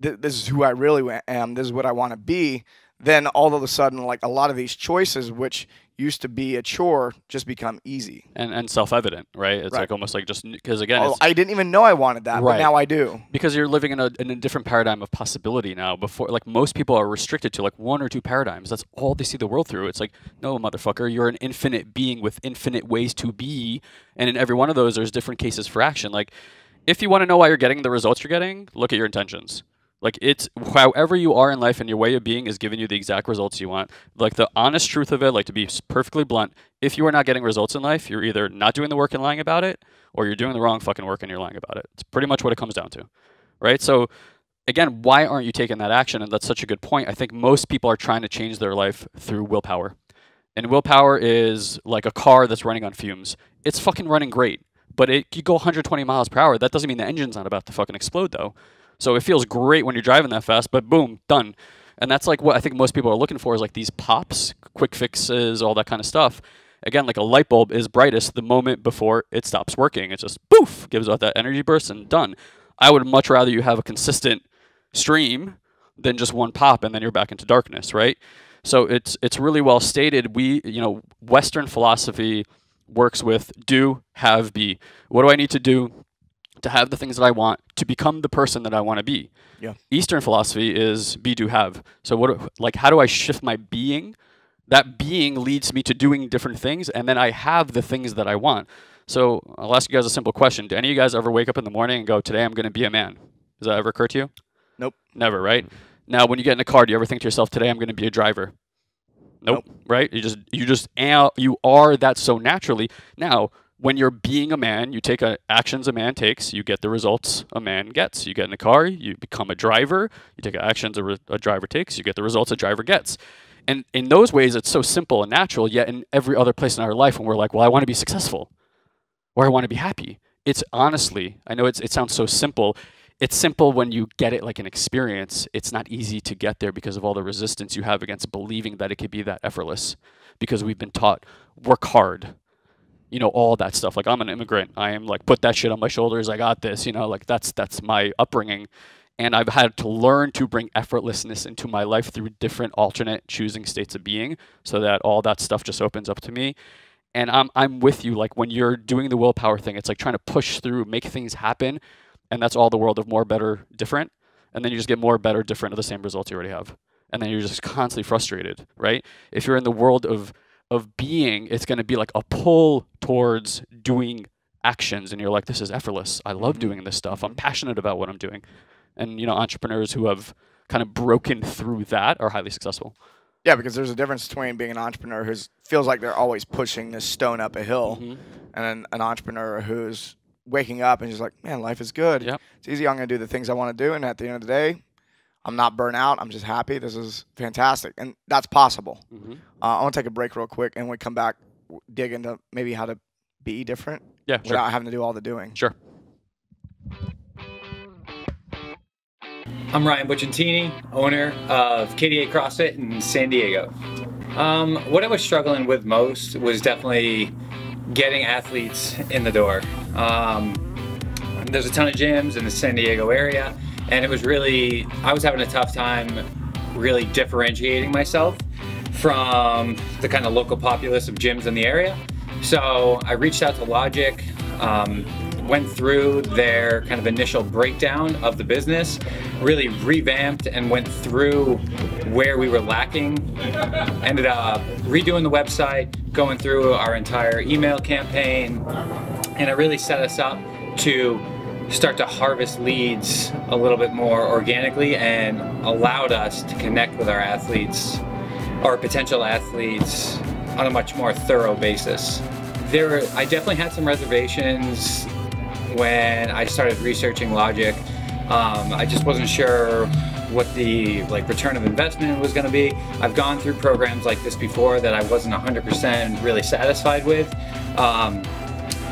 th- this is who I really am. This is what I want to be. Then all of a sudden, like a lot of these choices, which used to be a chore, just become easy. And and self-evident, right? It's Right. like almost like just because again, Oh, I didn't even know I wanted that, Right. but now I do. because you're living in a, in a different paradigm of possibility now before like most people are restricted to like one or two paradigms that's all they see the world through it's like no motherfucker you're an infinite being with infinite ways to be and in every one of those there's different cases for action like if you want to know why you're getting the results you're getting look at your intentions like it's however you are in life and your way of being is giving you the exact results you want like the honest truth of it like to be perfectly blunt if you are not getting results in life you're either not doing the work and lying about it or you're doing the wrong fucking work and you're lying about it it's pretty much what it comes down to right? So again, why aren't you taking that action? And that's such a good point. I think most people are trying to change their life through willpower. And willpower is like a car that's running on fumes. It's fucking running great, but it you go 120 miles per hour. That doesn't mean the engine's not about to fucking explode though. So it feels great when you're driving that fast, but boom, done. And that's like what I think most people are looking for is like these pops, quick fixes, all that kind of stuff. Again, like a light bulb is brightest the moment before it stops working. It just poof gives out that energy burst and done. I would much rather you have a consistent stream than just one pop and then you're back into darkness, right? So it's it's really well stated. We, you know, Western philosophy works with do, have, be. What do I need to do to have the things that I want to become the person that I want to be? Yeah. Eastern philosophy is be, do, have. So what, like, how do I shift my being? That being leads me to doing different things, and then I have the things that I want. So I'll ask you guys a simple question: Do any of you guys ever wake up in the morning and go, "Today I'm going to be a man"? Does that ever occur to you? Nope. Never, right? Now, when you get in a car, do you ever think to yourself, "Today I'm going to be a driver"? Nope. Right? You just you just you are that so naturally. Now, when you're being a man, you take a, actions a man takes, you get the results a man gets. You get in a car, you become a driver, you take actions a, a driver takes, you get the results a driver gets. And in those ways, it's so simple and natural. Yet in every other place in our life, when we're like, "Well, I want to be successful," or "I want to be happy," it's honestly, I know it's, it sounds so simple. It's simple when you get it like an experience. It's not easy to get there because of all the resistance you have against believing that it could be that effortless. Because we've been taught work hard, you know, all that stuff. Like I'm an immigrant. I am like put that shit on my shoulders. I got this. You know, like that's that's my upbringing, and I've had to learn to bring effortlessness into my life through different alternate choosing states of being, so that all that stuff just opens up to me. And I'm I'm with you. Like when you're doing the willpower thing, it's like trying to push through, make things happen, and that's all the world of more, better, different. And then you just get more, better, different of the same results you already have. And then you're just constantly frustrated, right? If you're in the world of of being, it's going to be like a pull towards doing actions, and you're like, this is effortless. I love doing this stuff. I'm passionate about what I'm doing. And you know, entrepreneurs who have kind of broken through that are highly successful. Yeah, because there's a difference between being an entrepreneur who feels like they're always pushing this stone up a hill, Mhm. and then an entrepreneur who's waking up and just like, man, life is good. Yep. It's easy. I'm gonna do the things I want to do, and at the end of the day, I'm not burnt out. I'm just happy. This is fantastic, and that's possible. Mhm. Uh, I want to take a break real quick, and when we come back, dig into maybe how to be different Yeah, sure. without having to do all the doing. Sure. I'm Ryan Bucciantini, owner of KDA CrossFit in San Diego. Um, what I was struggling with most was definitely getting athletes in the door. Um, there's a ton of gyms in the San Diego area, and it was really, I was having a tough time really differentiating myself from the kind of local populace of gyms in the area. So I reached out to Logic, um, went through their kind of initial breakdown of the business, really revamped and went through where we were lacking. Ended up redoing the website, going through our entire email campaign, and it really set us up to start to harvest leads a little bit more organically and allowed us to connect with our athletes our potential athletes on a much more thorough basis. There, I definitely had some reservations when I started researching Logic. Um, I just wasn't sure what the like return of investment was going to be. I've gone through programs like this before that I wasn't 100% really satisfied with. Um,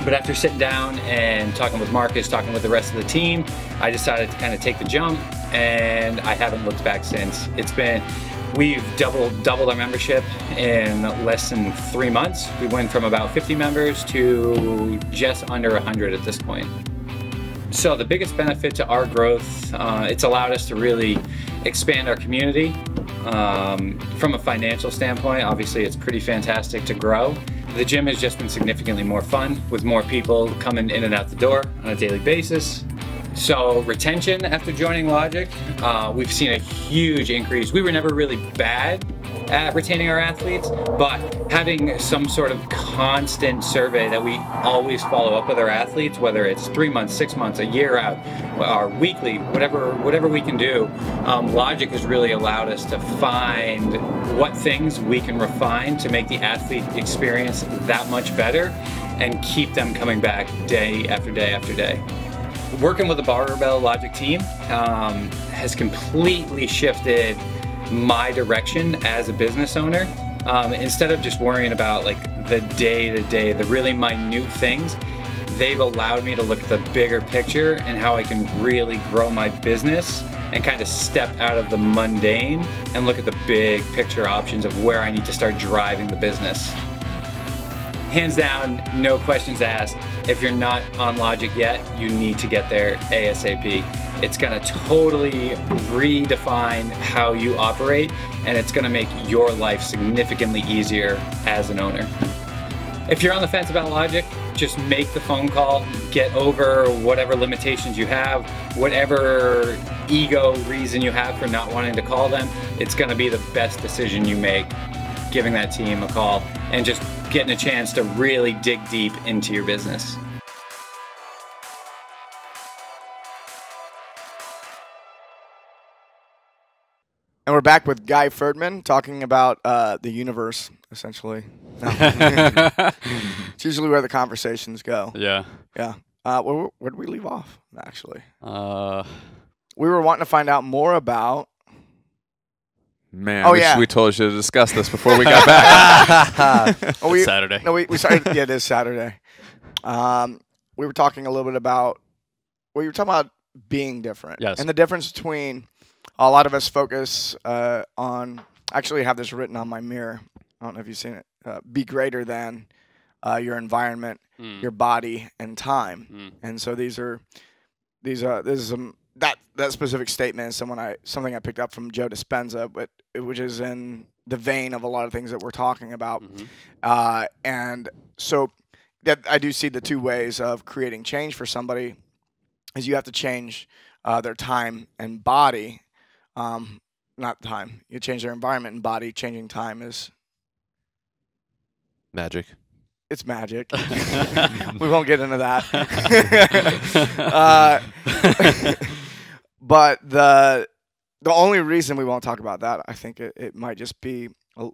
but after sitting down and talking with Markus, talking with the rest of the team, I decided to kind of take the jump, and I haven't looked back since. It's been we've doubled doubled our membership in less than three months. We went from about 50 members to just under 100 at this point. So the biggest benefit to our growth, uh, it's allowed us to really expand our community. Um, from a financial standpoint, obviously it's pretty fantastic to grow. The gym has just been significantly more fun with more people coming in and out the door on a daily basis. So retention after joining Logic, uh, we've seen a huge increase. We were never really bad at retaining our athletes, but having some sort of constant survey that we always follow up with our athletes, whether it's three months, six months, a year out, or weekly, whatever whatever we can do, um, Logic has really allowed us to find what things we can refine to make the athlete experience that much better and keep them coming back day after day after day working with the Barbell Logic team um, has completely shifted my direction as a business owner. Um, instead of just worrying about like the day to day, the really minute things, they've allowed me to look at the bigger picture and how I can really grow my business and kind of step out of the mundane and look at the big picture options of where I need to start driving the business hands down, no questions asked. If you're not on Logic yet, you need to get there ASAP. It's gonna totally redefine how you operate and it's gonna make your life significantly easier as an owner. If you're on the fence about Logic, just make the phone call, get over whatever limitations you have, whatever ego reason you have for not wanting to call them. It's gonna be the best decision you make giving that team a call and just getting a chance to really dig deep into your business. And we're back with Guy Ferdman talking about uh, the universe, essentially. No. it's usually where the conversations go. yeah. Yeah. Uh, where, where did we leave off, actually? Uh, We were wanting to find out more about. Man, Oh, we, sh- yeah. we totally should have discussed this before we got back. Oh, it's we, Saturday. no, we, we started. yeah, it is Saturday. Um, we were talking a little bit about. well, you were talking about being different. Yes. And the difference between a lot of us focus uh, on. Actually, have this written on my mirror. I don't know if you've seen it. Uh, be greater than uh, your environment, Mm, your body, and time. mm, And so these are these are this is some that that specific statement is someone I something I picked up from Joe Dispenza, but which is in the vein of a lot of things that we're talking about. mhm. Uh, and so that I do see the two ways of creating change for somebody is you have to change uh, their time and body, um, not time. You change their environment and body. Changing time is Magic. it's magic. we won't get into that. uh, but the the only reason we won't talk about that, I think it, it might just be a,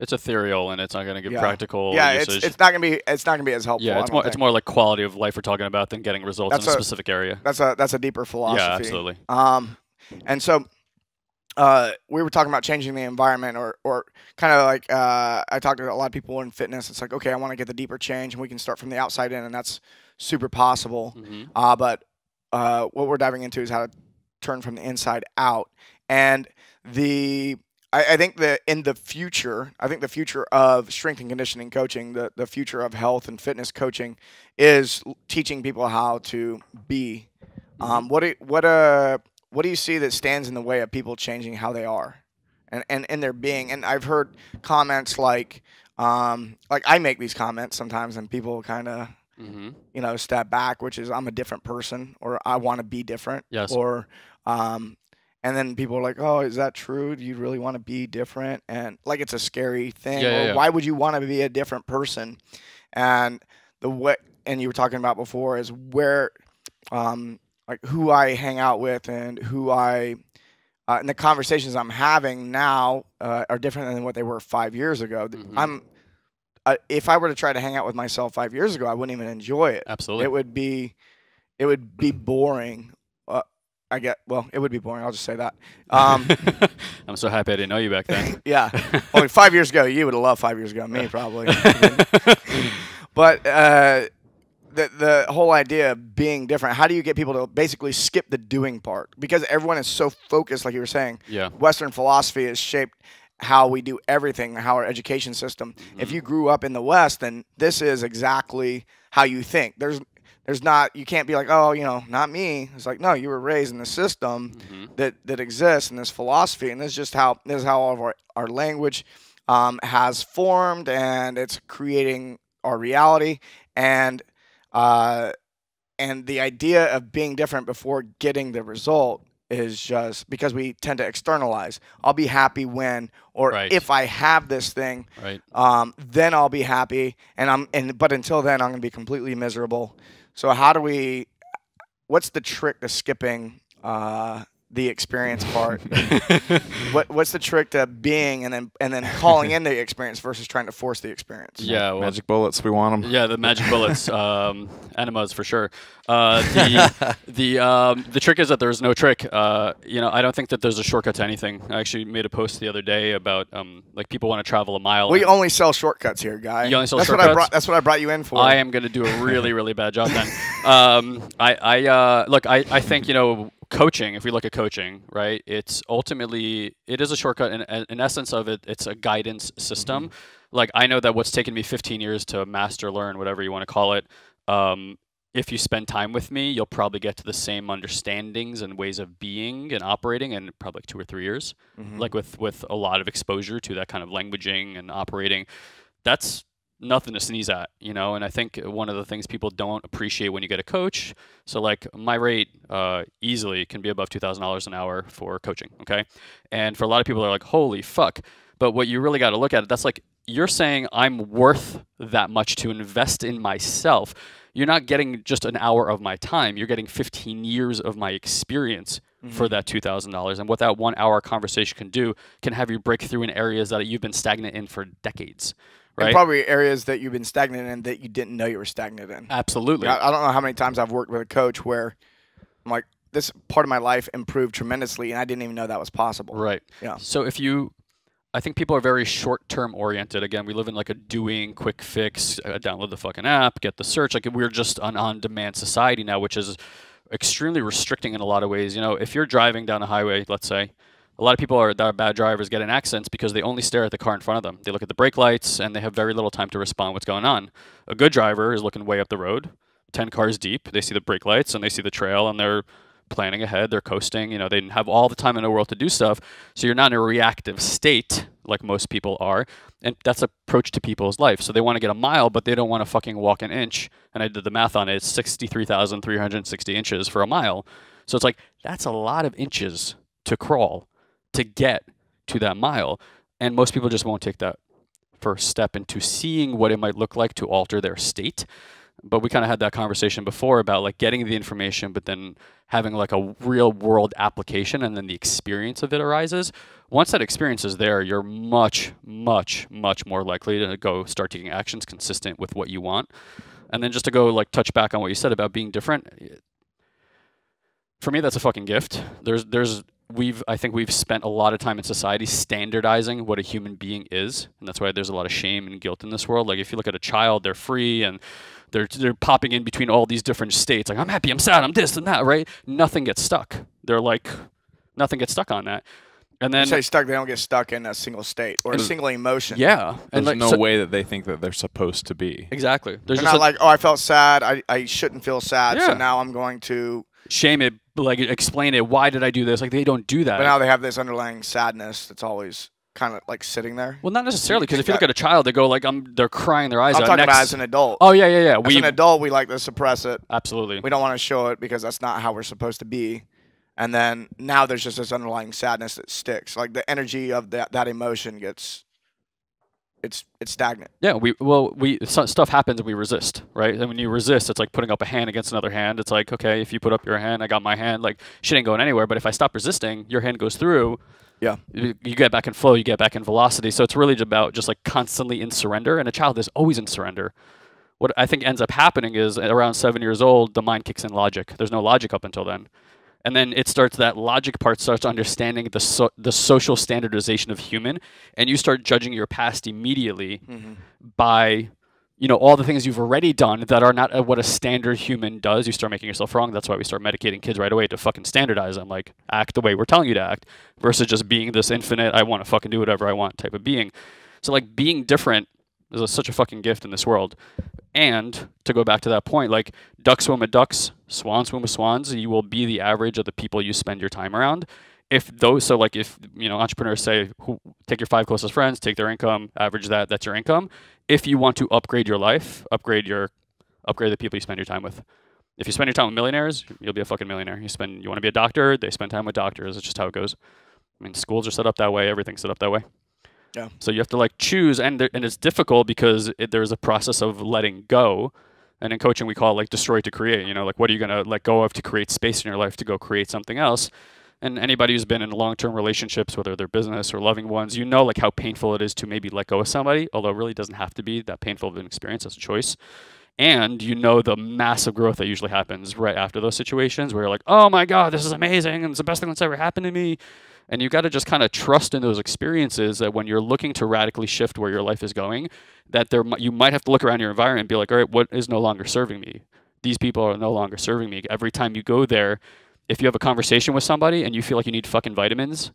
It's ethereal and it's not going to give Yeah. practical yeah, it's usage. it's not gonna be it's not gonna be as helpful. yeah, it's more it's more like quality of life we're talking about than getting results That's in a, a- specific area. that's a that's a deeper philosophy. Yeah, absolutely. Um, and so uh, we were talking about changing the environment, or or kind of like uh, I talked to a lot of people in fitness. It's like okay, I want to get the deeper change, and we can start from the outside in, and that's super possible. hmm Uh, but uh, what we're diving into is how to turn from the inside out. And the I, I think that in the future, I think the future of strength and conditioning coaching, the, the future of health and fitness coaching, is teaching people how to be. Um, what do, what uh what do you see that stands in the way of people changing how they are, and and in their being? And I've heard comments like um, like I make these comments sometimes, and people kind of hmm you know, step back, which is I'm a different person or I want to be different. Yes. Or, um, and then people are like, oh, is that true? Do you really want to be different? And like, it's a scary thing. Yeah, yeah, or yeah. why would you want to be a different person? And the way, and you were talking about before is where, um, like who I hang out with and who I, uh, and the conversations I'm having now uh, are different than what they were five years ago. Mhm. I'm, if I were to try to hang out with myself five years ago, I wouldn't even enjoy it. Absolutely. it would be it would be boring. Uh, i get well it would be boring i'll just say that. Um, I'm so happy I didn't know you back then. yeah. Only five years ago you would have loved five years ago me probably. But uh, the, the whole idea of being different how do you get people to basically skip the doing part? Because everyone is so focused like you were saying. Yeah. western philosophy is shaped how we do everything how our education system if you grew up in the west then this is exactly how you think. There's there's not you can't be like oh you know not me. It's like no you were raised in the system hmm that that exists and this philosophy and this is just how this is how all of our, our language um, has formed and it's creating our reality. And uh, and the idea of being different before getting the result is just because we tend to externalize i'll be happy when or Right. if i have this thing Right. um, then I'll be happy. And I'm and but until then, I'm gonna be completely miserable. So how do we? What's the trick to skipping uh, the experience part? what What's the trick to being and then and then calling in the experience versus trying to force the experience? yeah. Well, Magic bullets, we want them. Yeah, the magic bullets, um, enemas for sure. Uh, the the um, the trick is that there's no trick. Uh, you know, I don't think that there's a shortcut to anything. I actually made a post the other day about um, like people want to travel a mile. We only sell shortcuts here, guy. You only sell that's what I shortcuts? brought. That's what I brought you in for. I am going to do a really, really bad job then. Um, I, I uh, look, I, I think you know, coaching. If we look at coaching, right, it's ultimately it is a shortcut. In, in essence of it, it's a guidance system. Like I know that what's taken me 15 years to master, learn, whatever you want to call it. Um, if you spend time with me, you'll probably get to the same understandings and ways of being and operating in probably like two or three years. Mhm. Like with with a lot of exposure to that kind of languaging and operating, that's nothing to sneeze at, you know. And I think one of the things people don't appreciate when you get a coach. So like my rate uh, easily can be above two thousand dollars an hour for coaching. Okay, and for a lot of people, they're like, "Holy fuck!" But what you really got to look at it, that's like you're saying I'm worth that much to invest in myself. You're not getting just an hour of my time. You're getting 15 years of my experience for that $2,000. And what that one hour conversation can do can have you break through in areas that you've been stagnant in for decades. And probably areas that you've been stagnant in that you didn't know you were stagnant in. Absolutely. I, I don't know how many times I've worked with a coach where I'm like, this part of my life improved tremendously, and I didn't even know that was possible. Right. Yeah. So if you, I think people are very short-term oriented. Again, we live in like a doing, quick fix, uh, download the fucking app, get the search. Like we're just an on-demand society now, which is extremely restricting in a lot of ways. You know, if you're driving down a highway, let's say, a lot of people are that are bad drivers get in accidents because they only stare at the car in front of them. They look at the brake lights and they have very little time to respond what's going on. A good driver is looking way up the road, 10 cars deep. They see the brake lights and they see the trail and they're planning ahead, they're coasting, you know, they have all the time in the world to do stuff. So you're not in a reactive state like most people are. And that's approach to people's life. So they want to get a mile, but they don't want to fucking walk an inch. And I did the math on it. It's 63,360 inches for a mile. So it's like, that's a lot of inches to crawl to get to that mile. And most people just won't take that first step into seeing what it might look like to alter their state. but we kind of had that conversation before about like getting the information, but then having like a real world application and then the experience of it arises. Once that experience is there, you're much, much, much more likely to go start taking actions consistent with what you want. And then just to go like touch back on what you said about being different, eh, for me that's a fucking gift. There's there's we've I think we've spent a lot of time in society standardizing what a human being is, and that's why there's a lot of shame and guilt in this world. Like if you look at a child, they're free and they're they're popping in between all these different states. Like I'm happy, I'm sad, I'm this and that, right? Nothing gets stuck. They're like nothing gets stuck on that. And They then say stuck. They don't get stuck in a single state or a single emotion. yeah, and There's like no so- way that they think that they're supposed to be. exactly. There's They're just not a, like, oh, I felt sad. I, I shouldn't feel sad. Yeah. So now I'm going to. Shame it, like explain it. Why did I do this? Like they don't do that. But now they have this underlying sadness that's always kind of like sitting there. well, not necessarily because if you look at a child, they go like, "I'm," they're crying their eyes I'm out. talking Next, about as an adult. oh yeah, yeah, yeah. as We an adult, we like to suppress it. absolutely. We don't want to show it because that's not how we're supposed to be. And then now there's just this underlying sadness that sticks. Like the energy of that that emotion gets, it's it's stagnant. Yeah, we well we stuff happens and we resist, right? And when you resist, it's like putting up a hand against another hand. It's like okay, if you put up your hand, I got my hand. Like shit ain't going anywhere. But if I stop resisting, your hand goes through. Yeah. You, you get back in flow. You get back in velocity. So it's really about just like constantly in surrender. And a child is always in surrender. What I think ends up happening is around seven years old, the mind kicks in logic. There's no logic up until then. And then it starts that logic part starts understanding the so, the social standardization of human, and you start judging your past immediately by you know all the things you've already done that are not uh, what a standard human does. You start making yourself wrong. That's why we start medicating kids right away to fucking standardize them, like act the way we're telling you to act, versus just being this infinite I want to fucking do whatever I want type of being. So like being different is a, such a fucking gift in this world. And to go back to that point, like ducks swim with ducks, swans swim with swans, you will be the average of the people you spend your time around. If those, so like if you know entrepreneurs say, who, take your five closest friends, take their income, average that, that's your income. If you want to upgrade your life, upgrade your, upgrade the people you spend your time with. If you spend your time with millionaires, you'll be a fucking millionaire. You spend, you want to be a doctor, they spend time with doctors. It's just how it goes. I mean, schools are set up that way. Everything's set up that way. Yeah. So you have to like choose, and there, and it's difficult because it, there's a process of letting go. And in coaching, we call it like destroy to create. You know, like what are you gonna let go of to create space in your life to go create something else? And anybody who's been in long-term relationships, whether they're business or loving ones, you know like how painful it is to maybe let go of somebody. Although it really doesn't have to be that painful of an experience. It's a choice. And you know the massive growth that usually happens right after those situations where you're like, oh my God, this is amazing and it's the best thing that's ever happened to me. And you got to just kind of trust in those experiences that when you're looking to radically shift where your life is going, that there you might have to look around your environment and be like, all right, what is no longer serving me? These people are no longer serving me. Every time you go there, if you have a conversation with somebody and you feel like you need fucking vitamins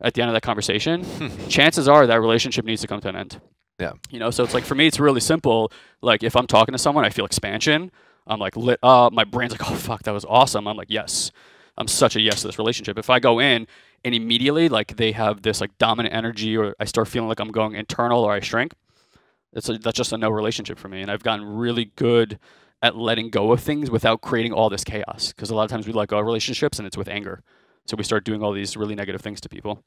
at the end of that conversation, chances are that relationship needs to come to an end. Yeah. You know, so it's like for me, it's really simple. Like if I'm talking to someone, I feel expansion. I'm like lit up. My brain's like, oh fuck, that was awesome. I'm like, yes, I'm such a yes to this relationship. If I go in and immediately like they have this like dominant energy, or I start feeling like I'm going internal, or I shrink, it's a, that's just a no relationship for me. And I've gotten really good at letting go of things without creating all this chaos. Because a lot of times we let go of relationships and it's with anger. So we start doing all these really negative things to people.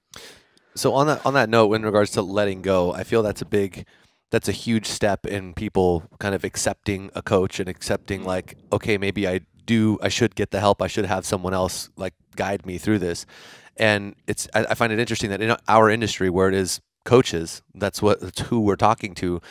So on that on that note, in regards to letting go, I feel that's a big, that's a huge step in people kind of accepting a coach and accepting mm-hmm. like, okay, maybe I do, I should get the help. I should have someone else like guide me through this. And it's, I, I find it interesting that in our industry where it is coaches, that's what that's who we're talking to.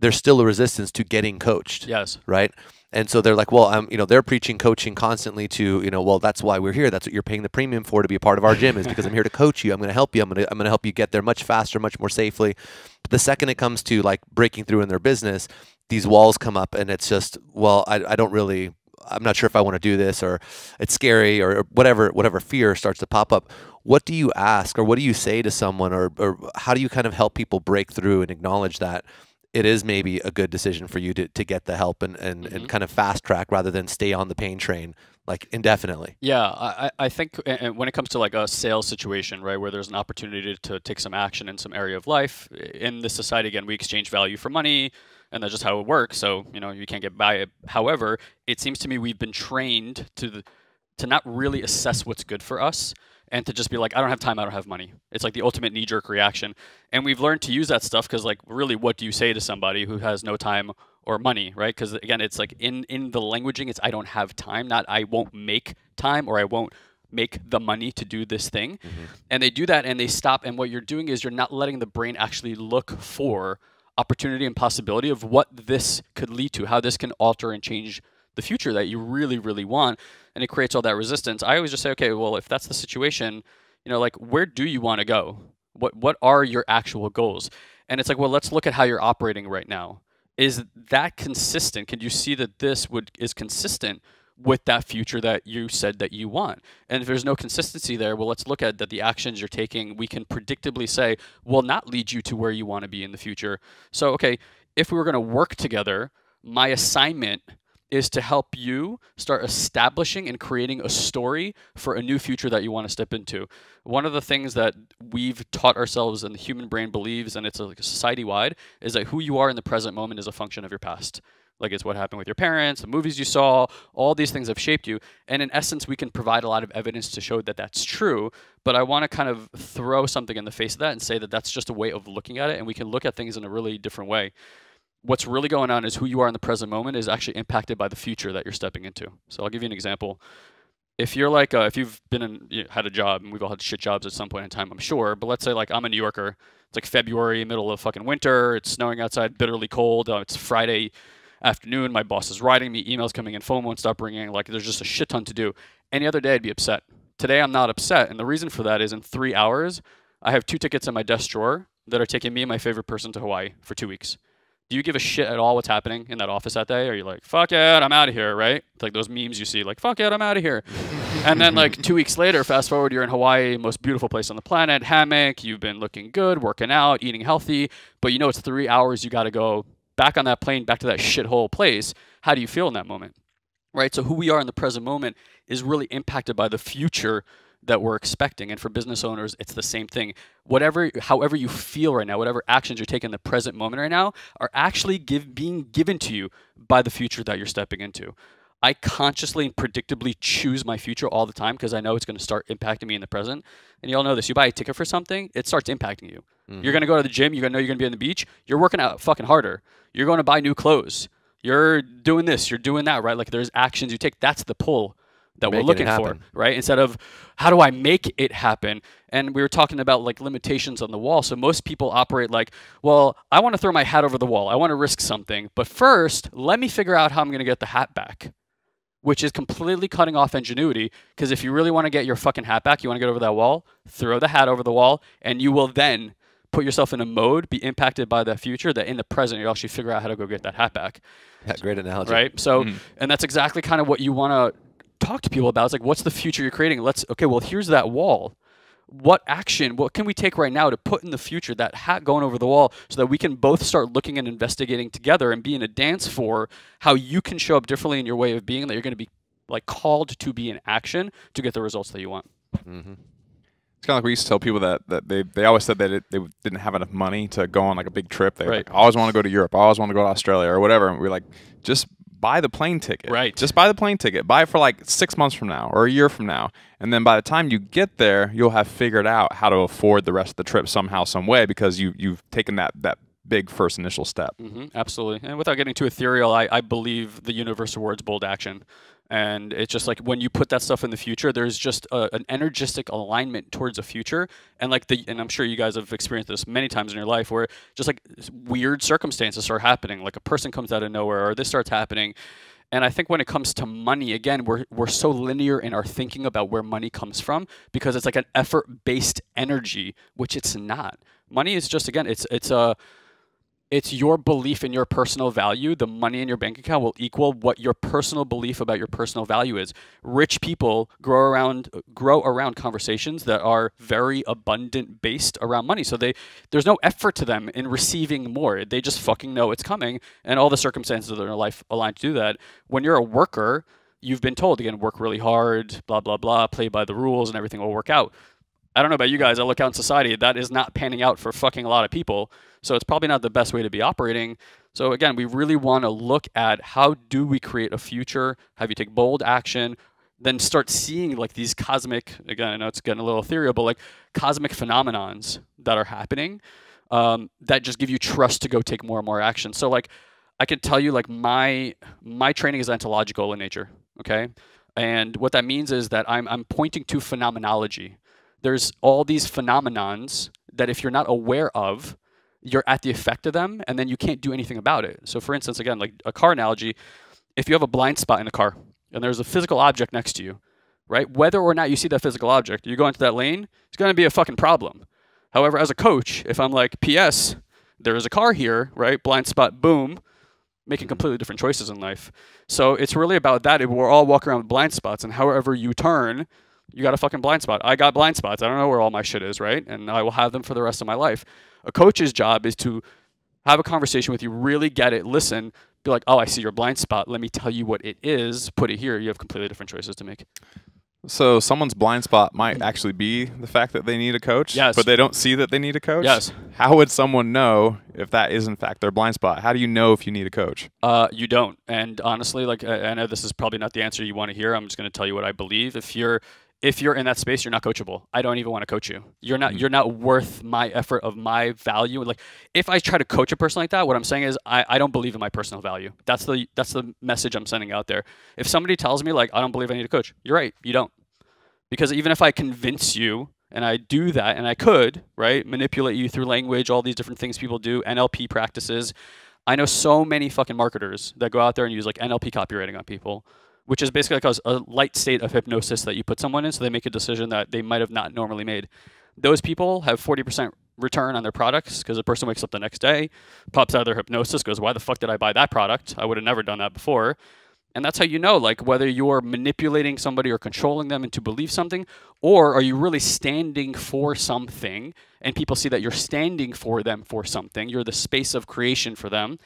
There's still a resistance to getting coached Yes. right? And so they're like, well, I'm, you know, they're preaching coaching constantly to, you know, well, that's why we're here. That's what you're paying the premium for to be a part of our gym is because I'm here to coach you. I'm going to help you. I'm going to, I'm going to help you get there much faster, much more safely. But the second it comes to like breaking through in their business, these walls come up and it's just, well, I, I don't really, I'm not sure if I want to do this or it's scary or, whatever, whatever fear starts to pop up. What do you ask or what do you say to someone or, or how do you kind of help people break through and acknowledge that it is maybe a good decision for you to, to get the help and, and, and mm-hmm. kind of fast track rather than stay on the pain train like indefinitely. Yeah, I, I think and when it comes to like a sales situation, right, where there's an opportunity to take some action in some area of life, in this society, again, we exchange value for money, and that's just how it works. So you know, you can't get by it. However, it seems to me we've been trained to the, to not really assess what's good for us and to just be like, I don't have time, I don't have money. It's like the ultimate knee jerk reaction. And we've learned to use that stuff because, like, really, what do you say to somebody who has no time or money, right? Because again, it's like in in the languaging, it's I don't have time, not I won't make time or I won't make the money to do this thing. Mm-hmm. And they do that and they stop. And what you're doing is you're not letting the brain actually look for opportunity and possibility of what this could lead to, how this can alter and change the future that you really, really want. And it creates all that resistance. I always just say, okay, well, if that's the situation, you know, like where do you want to go? What what are your actual goals? And it's like, well, let's look at how you're operating right now. Is that consistent? Can you see that this would is consistent with that future that you said that you want? And if there's no consistency there, well, let's look at that the actions you're taking, we can predictably say will not lead you to where you want to be in the future. So, okay, if we were going to work together, my assignment is to help you start establishing and creating a story for a new future that you want to step into. One of the things that we've taught ourselves and the human brain believes, and it's like society wide, is that who you are in the present moment is a function of your past. Like it's what happened with your parents, the movies you saw, all these things have shaped you. And in essence, we can provide a lot of evidence to show that that's true. But I want to kind of throw something in the face of that and say that that's just a way of looking at it. And we can look at things in a really different way what's really going on is who you are in the present moment is actually impacted by the future that you're stepping into. So I'll give you an example. If you're like, uh, if you've been in, you know, had a job, and we've all had shit jobs at some point in time, I'm sure. But let's say like I'm a New Yorker. It's like February, middle of fucking winter. It's snowing outside, bitterly cold. Uh, it's Friday afternoon. My boss is writing me emails coming in, phone won't stop ringing. Like there's just a shit ton to do. Any other day I'd be upset. Today I'm not upset, and the reason for that is in three hours I have two tickets in my desk drawer that are taking me and my favorite person to Hawaii for two weeks do you give a shit at all what's happening in that office that day? Or are you like, fuck it, I'm out of here, right? It's like those memes you see, like, fuck it, I'm out of here. and then, like, two weeks later, fast forward, you're in Hawaii, most beautiful place on the planet, hammock, you've been looking good, working out, eating healthy, but you know it's three hours, you got to go back on that plane, back to that shithole place. How do you feel in that moment? Right? So, who we are in the present moment is really impacted by the future that we're expecting. And for business owners, it's the same thing. Whatever, however you feel right now, whatever actions you're taking in the present moment right now, are actually give, being given to you by the future that you're stepping into. I consciously and predictably choose my future all the time because I know it's going to start impacting me in the present. And you all know this. You buy a ticket for something, it starts impacting you. Mm-hmm. You're going to go to the gym. You're going to know you're going to be on the beach. You're working out fucking harder. You're going to buy new clothes. You're doing this. You're doing that, right? Like there's actions you take. That's the pull that Making we're looking for, right? Instead of how do I make it happen? And we were talking about like limitations on the wall. So most people operate like, well, I want to throw my hat over the wall. I want to risk something. But first, let me figure out how I'm going to get the hat back, which is completely cutting off ingenuity. Because if you really want to get your fucking hat back, you want to get over that wall, throw the hat over the wall, and you will then put yourself in a mode, be impacted by the future, that in the present you actually figure out how to go get that hat back. Yeah, great analogy. Right? So, mm. and that's exactly kind of what you want to talk to people about. It's like, what's the future you're creating? Let's okay. Well, here's that wall. What action? What can we take right now to put in the future that hat going over the wall, so that we can both start looking and investigating together and be in a dance for how you can show up differently in your way of being. That you're going to be like called to be in action to get the results that you want. Mm-hmm. It's kind of like we used to tell people that, that they, they always said that it, they didn't have enough money to go on like a big trip. They right. like, always want to go to Europe. I always want to go to Australia or whatever. And we are like, just buy the plane ticket. Right. Just buy the plane ticket. Buy it for like six months from now or a year from now. And then by the time you get there, you'll have figured out how to afford the rest of the trip somehow, some way, because you you've taken that that big first initial step. Mm-hmm, absolutely. And without getting too ethereal, I, I believe the universe awards bold action. And it's just like when you put that stuff in the future, there's just a, an energistic alignment towards a future. And like the, and I'm sure you guys have experienced this many times in your life where just like weird circumstances start happening. Like a person comes out of nowhere or this starts happening. And I think when it comes to money, again, we're, we're so linear in our thinking about where money comes from because it's like an effort based energy, which it's not. Money is just, again, it's, it's a, it's your belief in your personal value. The money in your bank account will equal what your personal belief about your personal value is. Rich people grow around grow around conversations that are very abundant based around money. So they there's no effort to them in receiving more. They just fucking know it's coming and all the circumstances of their life align to do that. When you're a worker, you've been told again work really hard, blah blah blah, play by the rules and everything will work out. I don't know about you guys. I look out in society, that is not panning out for fucking a lot of people. So it's probably not the best way to be operating. So again, we really want to look at how do we create a future, have you take bold action, then start seeing like these cosmic, again, I know it's getting a little ethereal, but like cosmic phenomenons that are happening um, that just give you trust to go take more and more action. So like I can tell you like my my training is ontological in nature. Okay, and what that means is that I'm I'm pointing to phenomenology. There's all these phenomenons that if you're not aware of, you're at the effect of them, and then you can't do anything about it. So, for instance, again, like a car analogy, if you have a blind spot in the car and there's a physical object next to you, right? Whether or not you see that physical object, you go into that lane, it's going to be a fucking problem. However, as a coach, if I'm like, P.S., there is a car here, right? Blind spot, boom, making completely different choices in life. So it's really about that. We're all walking around with blind spots, and however you turn, you got a fucking blind spot. I got blind spots. I don't know where all my shit is, right? And I will have them for the rest of my life. A coach's job is to have a conversation with you, really get it, listen, be like, oh, I see your blind spot. Let me tell you what it is. Put it here. You have completely different choices to make. So someone's blind spot might actually be the fact that they need a coach, Yes. but they don't see that they need a coach. Yes. How would someone know if that is in fact their blind spot? How do you know if you need a coach? Uh, you don't. And honestly, like I I know this is probably not the answer you want to hear. I'm just going to tell you what I believe. If you're if you're in that space, you're not coachable. I don't even want to coach you. You're not. Mm-hmm. You're not worth my effort of my value. Like if I try to coach a person like that, what I'm saying is I, I don't believe in my personal value. That's the that's the message I'm sending out there. If somebody tells me like I don't believe I need a coach, you're right. You don't. Because even if I convince you and I do that and I could, right, manipulate you through language, all these different things people do, NLP practices. I know so many fucking marketers that go out there and use like NLP copywriting on people, which is basically like a, a light state of hypnosis that you put someone in so they make a decision that they might have not normally made. Those people have 40% return on their products because the person wakes up the next day, pops out of their hypnosis, goes, Why the fuck did I buy that product? I would have never done that before. And that's how you know, like, whether you're manipulating somebody or controlling them into believe something, or are you really standing for something and people see that you're standing for them for something. You're the space of creation for them.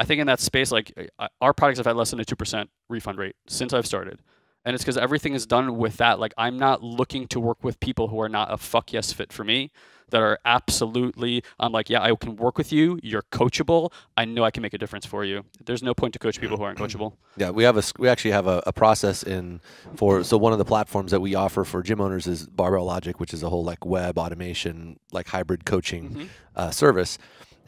I think in that space, like, uh, our products have had less than a 2% refund rate since I've started. And it's because everything is done with that. Like, I'm not looking to work with people who are not a fuck yes fit for me, that are absolutely, I'm like, yeah, I can work with you. You're coachable. I know I can make a difference for you. There's no point to coach people who aren't coachable. Yeah, we have a, we actually have a, a process in for so one of the platforms that we offer for gym owners is Barbell Logic, which is a whole like web automation like hybrid coaching uh, service.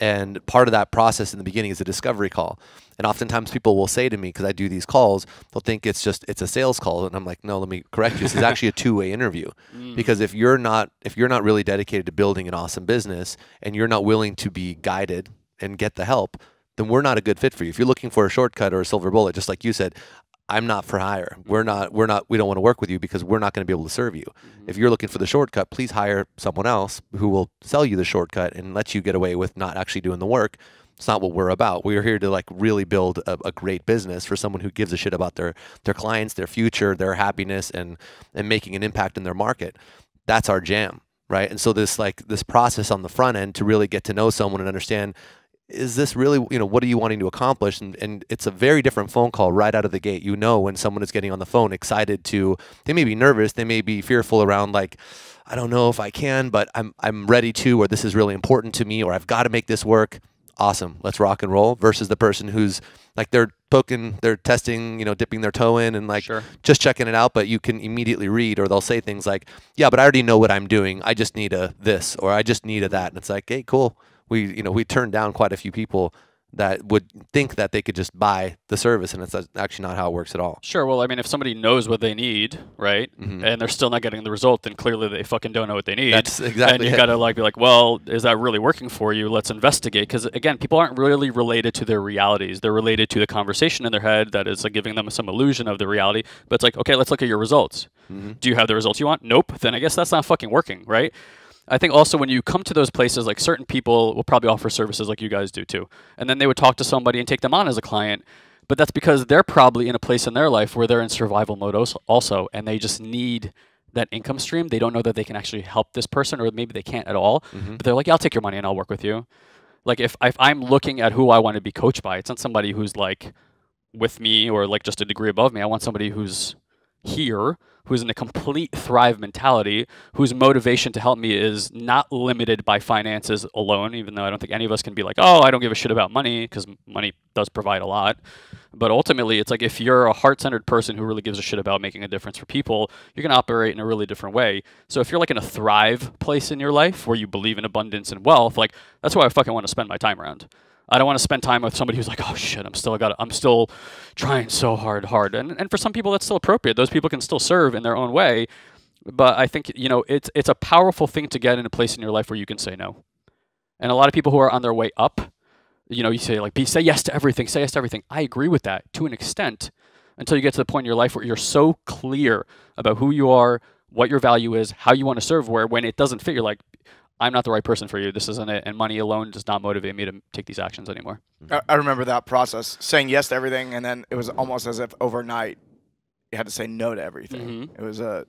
And part of that process in the beginning is a discovery call. And oftentimes people will say to me because I do these calls, they'll think it's just it's a sales call, and I'm like, no, let me correct you. This is actually a two-way interview mm. because if you're not if you're not really dedicated to building an awesome business and you're not willing to be guided and get the help, then we're not a good fit for you. If you're looking for a shortcut or a silver bullet, just like you said, I'm not for hire. We're not we're not we don't want to work with you because we're not going to be able to serve you. Mm-hmm. If you're looking for the shortcut, please hire someone else who will sell you the shortcut and let you get away with not actually doing the work. It's not what we're about. We're here to like really build a, a great business for someone who gives a shit about their their clients, their future, their happiness and and making an impact in their market. That's our jam, right? And so this like this process on the front end to really get to know someone and understand is this really you know what are you wanting to accomplish? And, and it's a very different phone call right out of the gate. You know when someone is getting on the phone excited to they may be nervous they may be fearful around like i don't know if i can but i'm i'm ready to or this is really important to me or i've got to make this work. Awesome. Let's rock and roll versus the person who's like they're poking they're testing you know dipping their toe in and like Sure. just checking it out but you can immediately read or they'll say things like yeah but i already know what i'm doing. I just need a this or i just need a that. And it's like hey cool we you know we turned down quite a few people that would think that they could just buy the service and it's actually not how it works at all Sure. Well, I mean, if somebody knows what they need, right, mm-hmm. and they're still not getting the result, then clearly they fucking don't know what they need. That's exactly And you it. gotta like be like, well, is that really working for you? Let's investigate. Because again, people aren't really related to their realities. They're related to the conversation in their head that is like giving them some illusion of the reality. But it's like, okay, let's look at your results. Mm-hmm. Do you have the results you want? Nope. Then I guess that's not fucking working, right? I think also when you come to those places, like certain people will probably offer services like you guys do too. And then they would talk to somebody and take them on as a client. But that's because they're probably in a place in their life where they're in survival mode also, and they just need that income stream. They don't know that they can actually help this person, or maybe they can't at all. Mm-hmm. But they're like, yeah, I'll take your money and I'll work with you. Like if, if I'm looking at who I want to be coached by, it's not somebody who's like with me or like just a degree above me. I want somebody who's here, who's in a complete thrive mentality, whose motivation to help me is not limited by finances alone, even though I don't think any of us can be like, oh, I don't give a shit about money, because money does provide a lot. But ultimately, it's like if you're a heart centered person who really gives a shit about making a difference for people, you're going to operate in a really different way. So if you're like in a thrive place in your life where you believe in abundance and wealth, like that's why I fucking want to spend my time around. I don't want to spend time with somebody who's like, oh shit, I'm still got, I'm still trying so hard, hard. And and for some people that's still appropriate. Those people can still serve in their own way. But I think you know it's it's a powerful thing to get in a place in your life where you can say no. And a lot of people who are on their way up, you know, you say like, be say yes to everything, say yes to everything. I agree with that to an extent, until you get to the point in your life where you're so clear about who you are, what your value is, how you want to serve. Where when it doesn't fit, you're like, I'm not the right person for you. This isn't it. And money alone does not motivate me to take these actions anymore. I, I remember that process, saying yes to everything, and then it was almost as if overnight you had to say no to everything. Mhm. It was a.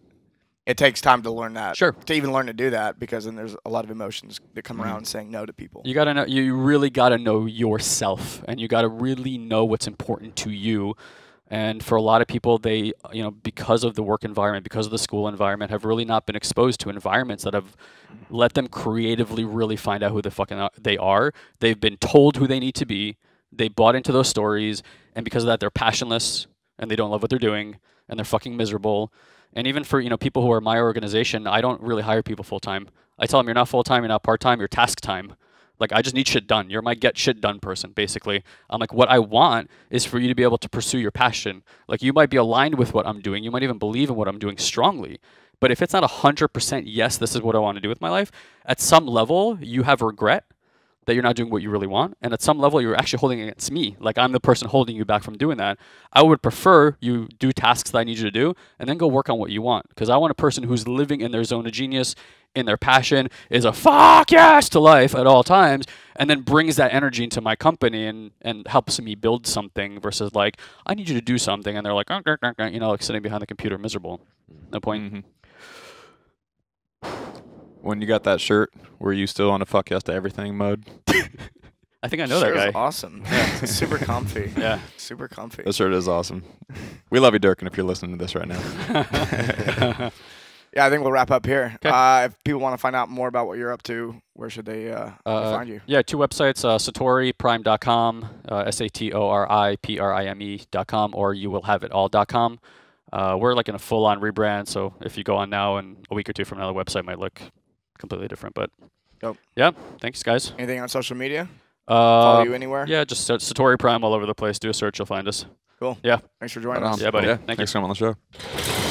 It takes time to learn that. Sure. To even learn to do that, because then there's a lot of emotions that come Mm-hmm. around saying no to people. You gotta know. You really gotta know yourself, and you gotta really know what's important to you. And for a lot of people, they, you know, because of the work environment, because of the school environment, have really not been exposed to environments that have let them creatively really find out who the fucking they are. They've been told who they need to be. They bought into those stories, and because of that, they're passionless and they don't love what they're doing, and they're fucking miserable. And even for you know people who are my organization, I don't really hire people full time. I tell them you're not full time, you're not part time, you're task time. Like I just need shit done. You're my get shit done person, basically. I'm like, what I want is for you to be able to pursue your passion. Like you might be aligned with what I'm doing. You might even believe in what I'm doing strongly. But if it's not hundred percent yes, this is what I want to do with my life, at some level you have regret that you're not doing what you really want. And at some level you're actually holding against me. Like I'm the person holding you back from doing that. I would prefer you do tasks that I need you to do and then go work on what you want. Because I want a person who's living in their zone of genius, in their passion, is a fuck yes to life at all times, and then brings that energy into my company and, and helps me build something versus like, I need you to do something and they're like, you know, like sitting behind the computer miserable. No point. Mhm. When you got that shirt, were you still on a fuck yes to everything mode? I think I know Sure that is guy. Awesome. Yeah. super comfy. Yeah. Super comfy. That shirt is awesome. We love you, Durkin, if you're listening to this right now. Yeah, I think we'll wrap up here. Uh, if people want to find out more about what you're up to, where should they uh, Uh, find you? Yeah, two websites, uh, satoriprime.com, uh, S-A-T-O-R-I-P-R-I-M-E.com, or you will have it all.com. Uh, we're like in a full-on rebrand, so if you go on now and a week or two from now, the website might look completely different. But Dope. yeah, thanks, guys. Anything on social media? Follow Uh, you anywhere? yeah, just Satori Prime all over the place. Do a search, you'll find us. Cool. Yeah. Thanks for joining Right us. Yeah, buddy. Yeah, Thank you. thanks for coming on the show.